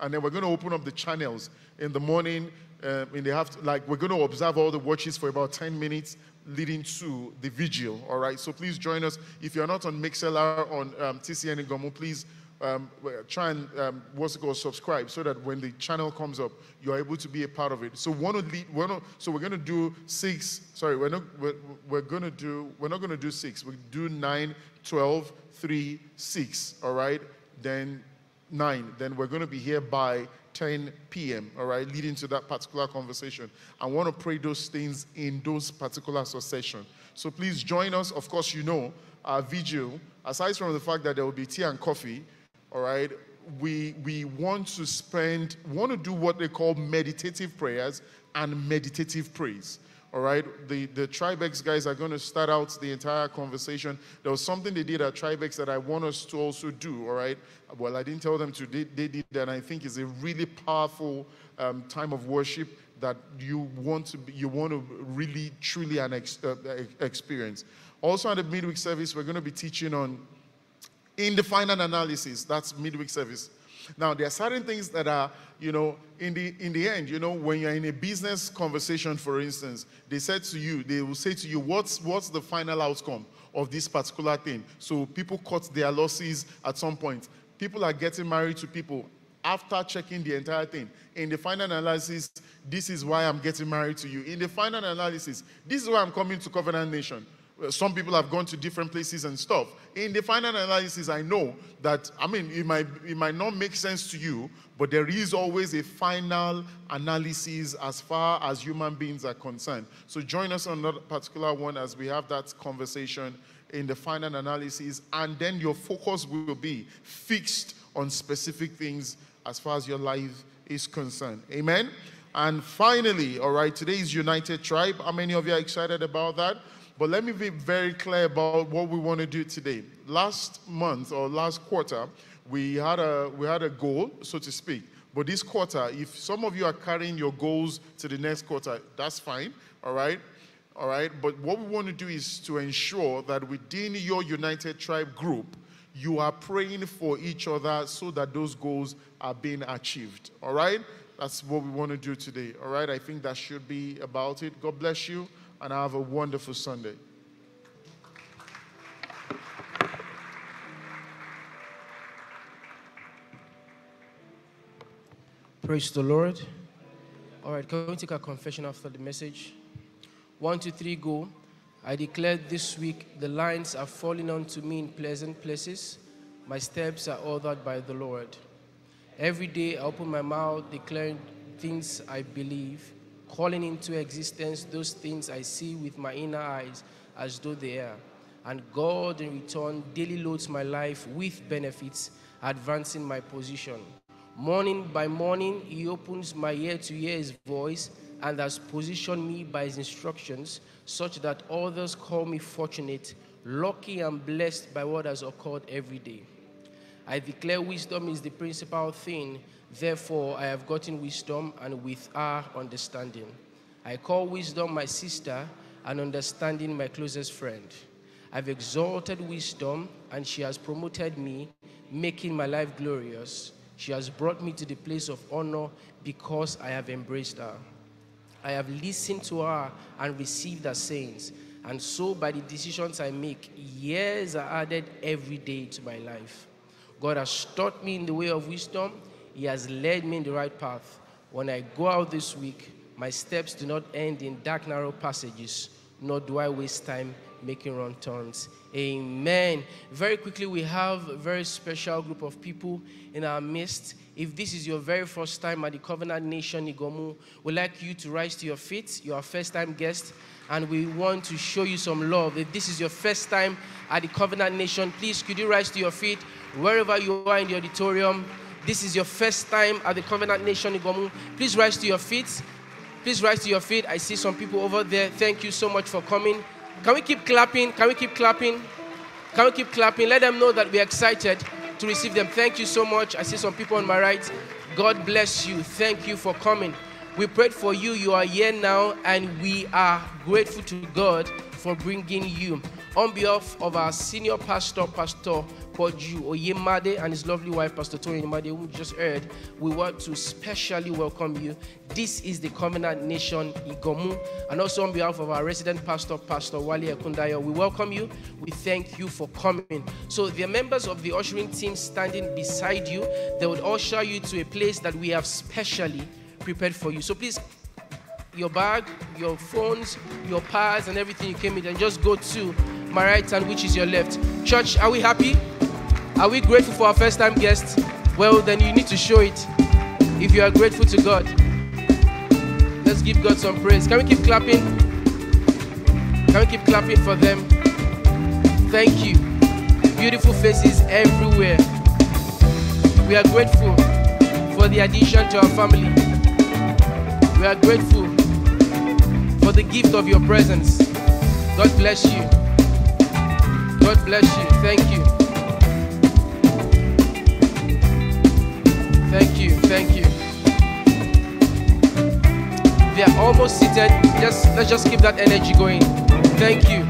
And then we're going to open up the channels in the morning. Uh, in the after, like we're going to observe all the watches for about 10 minutes leading to the vigil. All right. So please join us. If you're not on Mixlr on um, TCN Gomo, please um, try and um, what's it called subscribe so that when the channel comes up, you're able to be a part of it. So one of one of, so we're going to do six. Sorry, we're not we're, we're going to do we're not going to do six. We do nine, 12, 3, 6. All right. Then nine. Then we're going to be here by 10 p.m., all right, leading to that particular conversation. I want to pray those things in those particular succession. So please join us. Of course, you know, our vigil, aside from the fact that there will be tea and coffee, all right, we, we want to spend, want to do what they call meditative prayers and meditative praise. All right, the, the Tribex guys are going to start out the entire conversation. There was something they did at Tribex that I want us to also do. All right, well, I didn't tell them to, they, they did that. I think it's a really powerful um, time of worship that you want to be, you want to really truly an ex, uh, experience. Also, at the midweek service, we're going to be teaching on in the final analysis. That's midweek service. Now, there are certain things that are, you know, in the in the end, you know, when you're in a business conversation, for instance, they said to you, they will say to you, what's what's the final outcome of this particular thing? So people cut their losses at some point. People are getting married to people after checking the entire thing. In the final analysis, this is why I'm getting married to you. In the final analysis, this is why I'm coming to Covenant Nation Uh, some people have gone to different places and stuff. In the final analysis, I know that, I mean, it might, it might not make sense to you, but there is always a final analysis as far as human beings are concerned. So join us on that particular one as we have that conversation in the final analysis, and then your focus will be fixed on specific things as far as your life is concerned. Amen? And finally, all right, today is United Tribe. How many of you are excited about that? But let me be very clear about what we want to do today. Last month or last quarter, we had a we had a goal, so to speak. But this quarter, if some of you are carrying your goals to the next quarter, that's fine. All right. All right. But what we want to do is to ensure that within your United Tribe group, you are praying for each other so that those goals are being achieved. All right? That's what we want to do today. All right? I think that should be about it. God bless you and I have a wonderful Sunday. Praise the Lord. All right, can we take a confession after the message? One, two, three, go. I declare this week the lines are falling onto me in pleasant places. My steps are ordered by the Lord. Every day I open my mouth declaring things I believe, calling into existence those things I see with my inner eyes as though they are. And God, in return, daily loads my life with benefits, advancing my position. Morning by morning, He opens my ear to hear His voice and has positioned me by His instructions such that others call me fortunate, lucky, and blessed by what has occurred every day. I declare wisdom is the principal thing. Therefore, I have gotten wisdom and with her understanding. I call wisdom my sister and understanding my closest friend. I've exalted wisdom and she has promoted me, making my life glorious. She has brought me to the place of honor because I have embraced her. I have listened to her and received her sayings. And so, by the decisions I make, years are added every day to my life. God has taught me in the way of wisdom. He has led me in the right path. When I go out this week, my steps do not end in dark, narrow passages, nor do I waste time making wrong turns. Amen. Very quickly, we have a very special group of people in our midst. If this is your very first time at the Covenant Nation Iganmu, we'd like you to rise to your feet. You're a first time guest, and we want to show you some love. If this is your first time at the Covenant Nation, please could you rise to your feet wherever you are in the auditorium. This is your first time at the Covenant Nation Iganmu. Please rise to your feet. Please rise to your feet. I see some people over there. Thank you so much for coming. Can we keep clapping? Can we keep clapping? Can we keep clapping? Let them know that we're excited to receive them. Thank you so much. I see some people on my right. God bless you. Thank you for coming. We prayed for you. You are here now, and we are grateful to God for bringing you. On behalf of our senior pastor, Pastor Poju Oyemade, and his lovely wife, Pastor Tope Oyemade, whom we just heard, we want to specially welcome you. This is the Covenant Nation Iganmu. And also on behalf of our resident pastor, Pastor Wale Ekundayo, we welcome you. We thank you for coming. So the members of the ushering team standing beside you, they would usher you to a place that we have specially prepared for you. So please your bag, your phones, your pads, and everything you came with, and just go to my right hand, which is your left. Church, are we happy? Are we grateful for our first time guest? Well, then you need to show it. If you are grateful to God, let's give God some praise. Can we keep clapping? Can we keep clapping for them? Thank you. Beautiful faces everywhere. We are grateful for the addition to our family. We are grateful for the gift of your presence. God bless you. God bless you. Thank you. Thank you. Thank you. They are almost seated. Just let's just keep that energy going. Thank you.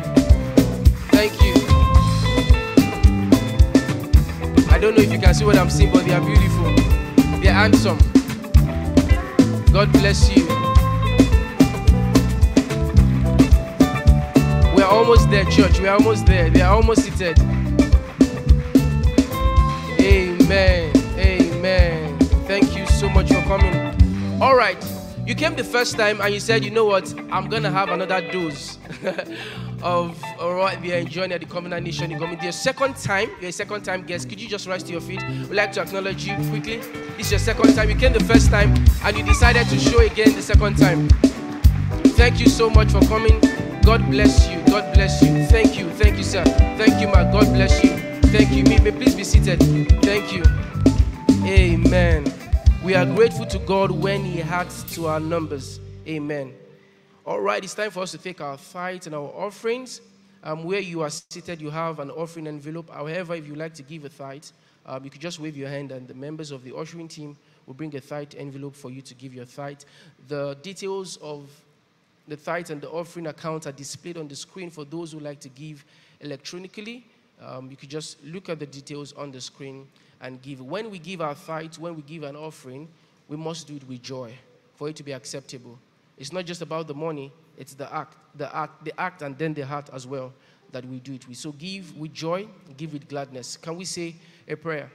Thank you. I don't know if you can see what I'm seeing, but they are beautiful. They are handsome. God bless you. We're almost there, church. We're almost there. They are almost seated. Amen. Amen. Thank you so much for coming. All right. You came the first time and you said, you know what? I'm going to have another dose of all right, we are enjoying at the Covenant Nation. To your second time. You're second time guest. Could you just rise to your feet? We'd like to acknowledge you quickly. This is your second time. You came the first time and you decided to show again the second time. Thank you so much for coming. God bless you. God bless you. Thank you. Thank you, sir. Thank you, ma. God bless you. Thank you. May please be seated. Thank you. Amen. We are grateful to God when He adds to our numbers. Amen. All right, it's time for us to take our tithes and our offerings. Um, where you are seated, you have an offering envelope. However, if you like to give a tithe, um, you could just wave your hand, and the members of the ushering team will bring a tithe envelope for you to give your tithe. The details of the tithe and the offering account are displayed on the screen for those who like to give electronically. Um, you could just look at the details on the screen and give. When we give our tithe, when we give an offering, we must do it with joy for it to be acceptable. It's not just about the money, it's the act, the act, the act and then the heart as well that we do it with. So give with joy, give with gladness. Can we say a prayer?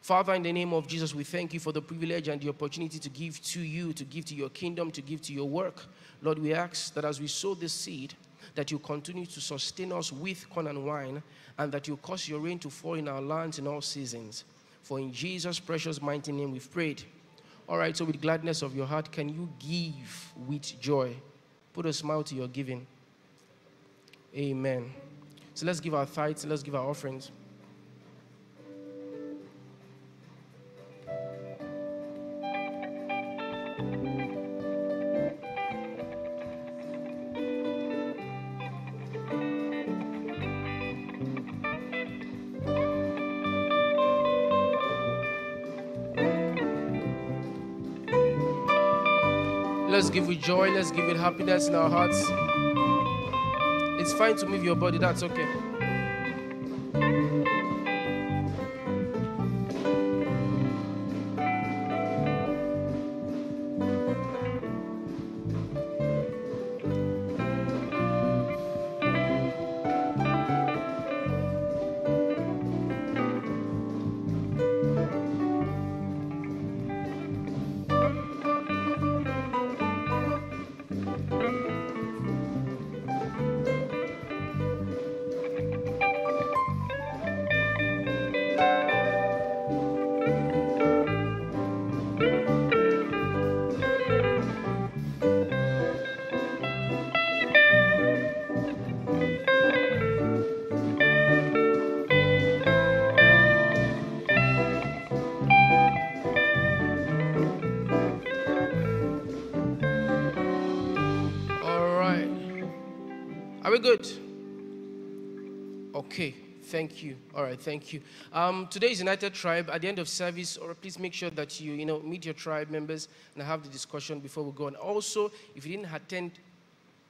Father, in the name of Jesus, we thank you for the privilege and the opportunity to give to you, to give to your kingdom, to give to your work. Lord, we ask that as we sow this seed, that you continue to sustain us with corn and wine, and that you cause your rain to fall in our lands in all seasons. For in Jesus' precious mighty name we've prayed. All right, so with gladness of your heart, can you give with joy? Put a smile to your giving. Amen. So let's give our tithes, let's give our offerings. Joy. Let's give it happiness in our hearts. It's fine to move your body, that's okay. Good? Okay. Thank you. All right. Thank you. Um, today is United Tribe. At the end of service, or please make sure that you, you know, meet your tribe members and have the discussion before we go. And also, if you didn't attend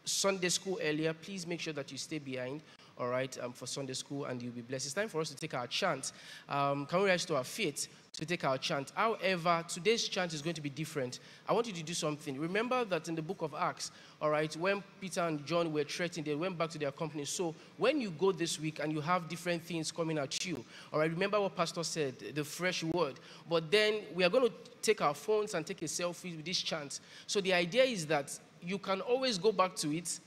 Sunday school earlier, please make sure that you stay behind. All right, um, for Sunday school, and you'll be blessed. It's time for us to take our chant. Um, can we rise to our feet to take our chant? However, today's chant is going to be different. I want you to do something. Remember that in the book of Acts, all right, when Peter and John were threatened, they went back to their company. So when you go this week and you have different things coming at you, all right, remember what Pastor said, the fresh word. But then we are going to take our phones and take a selfie with this chant. So the idea is that you can always go back to it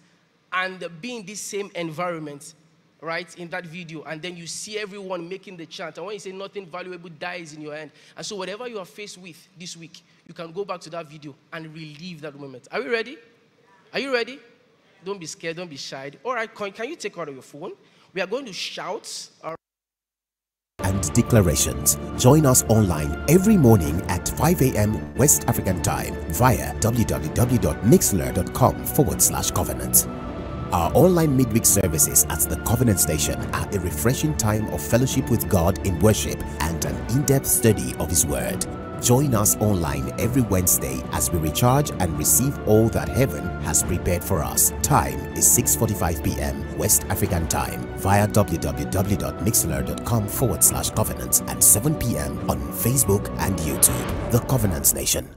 and be in this same environment, right, in that video, and then you see everyone making the chant. And when you say nothing valuable dies in your hand, and so whatever you are faced with this week, you can go back to that video and relive that moment. Are we ready? Are you ready? Don't be scared, don't be shy. All right, can, you take out of your phone? We are going to shout. Right. and declarations. Join us online every morning at 5 a.m. West African time via www.mixlr.com forward slash covenant. Our online midweek services at the Covenant Nation are a refreshing time of fellowship with God in worship and an in depth study of His Word. Join us online every Wednesday as we recharge and receive all that heaven has prepared for us. Time is 6:45 p.m. West African time via www.mixlr.com forward slash covenant and 7 p.m. on Facebook and YouTube. The Covenant Nation.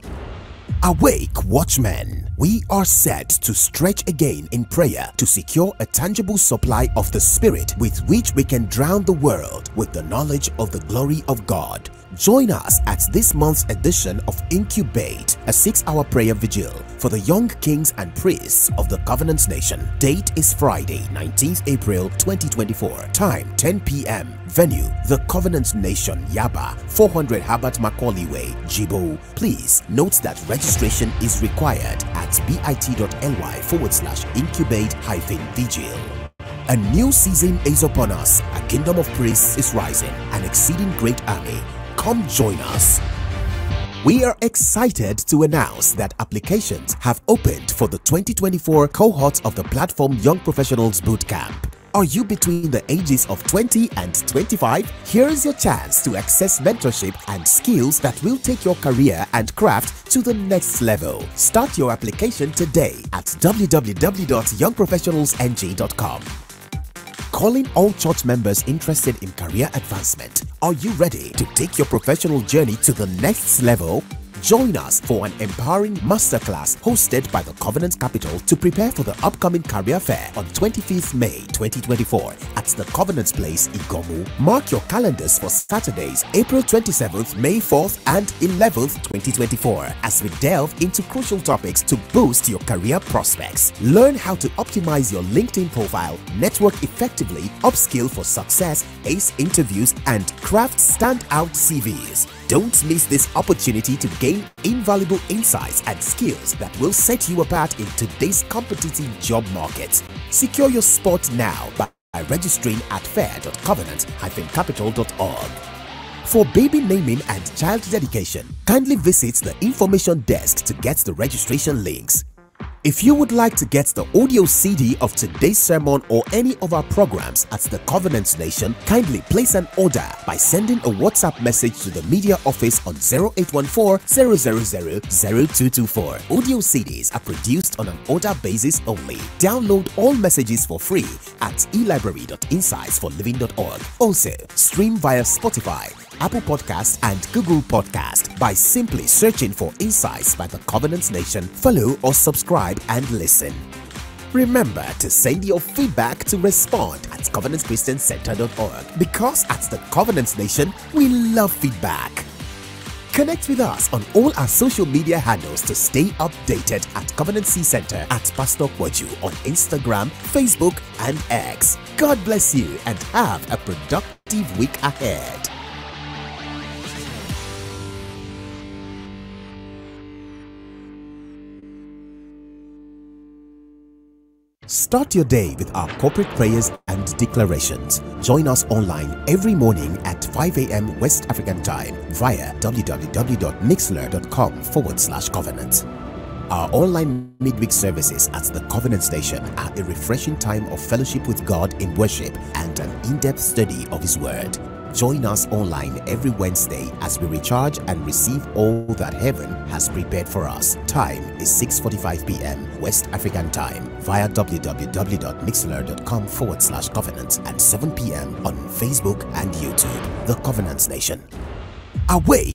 Awake, watchmen! We are set to stretch again in prayer to secure a tangible supply of the Spirit with which we can drown the world with the knowledge of the glory of God. Join us at this month's edition of Incubate, a six hour prayer vigil for the young kings and priests of the Covenant Nation. Date is Friday, 19th April 2024. Time 10 p.m. Venue The Covenant Nation Yaba, 400 Herbert Macaulay Way, Jibo. Please note that registration is required at bit.ly forward slash incubate hyphen vigil. A new season is upon us. A kingdom of priests is rising, an exceeding great army. Come join us. We are excited to announce that applications have opened for the 2024 cohort of the Platform Young Professionals Bootcamp. Are you between the ages of 20 and 25? Here is your chance to access mentorship and skills that will take your career and craft to the next level. Start your application today at www.youngprofessionalsng.com. Calling all church members interested in career advancement. Are you ready to take your professional journey to the next level? Join us for an empowering masterclass hosted by the Covenant Capital to prepare for the upcoming career fair on 25th May 2024 at the Covenant's Place, Iganmu. Mark your calendars for Saturdays, April 27th, May 4th, and 11th, 2024 as we delve into crucial topics to boost your career prospects. Learn how to optimize your LinkedIn profile, network effectively, upskill for success, ace interviews, and craft standout CVs. Don't miss this opportunity to gain invaluable insights and skills that will set you apart in today's competitive job market. Secure your spot now by registering at fair.covenant-capital.org. For baby naming and child dedication, kindly visit the information desk to get the registration links. If you would like to get the audio CD of today's sermon or any of our programs at the Covenant Nation, kindly place an order by sending a WhatsApp message to the media office on 0814 000 0224. Audio CDs are produced on an order basis only. Download all messages for free at elibrary.insightsforliving.org. Also, stream via Spotify, Apple Podcast, and Google Podcast by simply searching for Insights by the Covenant Nation. Follow or subscribe and listen. Remember to send your feedback to respond at covenantchristiancenter.org because at the Covenant Nation, we love feedback. Connect with us on all our social media handles to stay updated at Covenant C Center at Pastor Poju on Instagram, Facebook, and X. God bless you and have a productive week ahead. Start your day with our corporate prayers and declarations. Join us online every morning at 5 a.m. West African time via www.mixlr.com forward slash covenant. Our online midweek services at the Covenant Nation are a refreshing time of fellowship with God in worship and an in depth study of His Word. Join us online every Wednesday as we recharge and receive all that heaven has prepared for us. Time is 6:45 p.m. West African time via www.mixlr.com forward slash covenant and 7 p.m. on Facebook and YouTube. The Covenant Nation. Away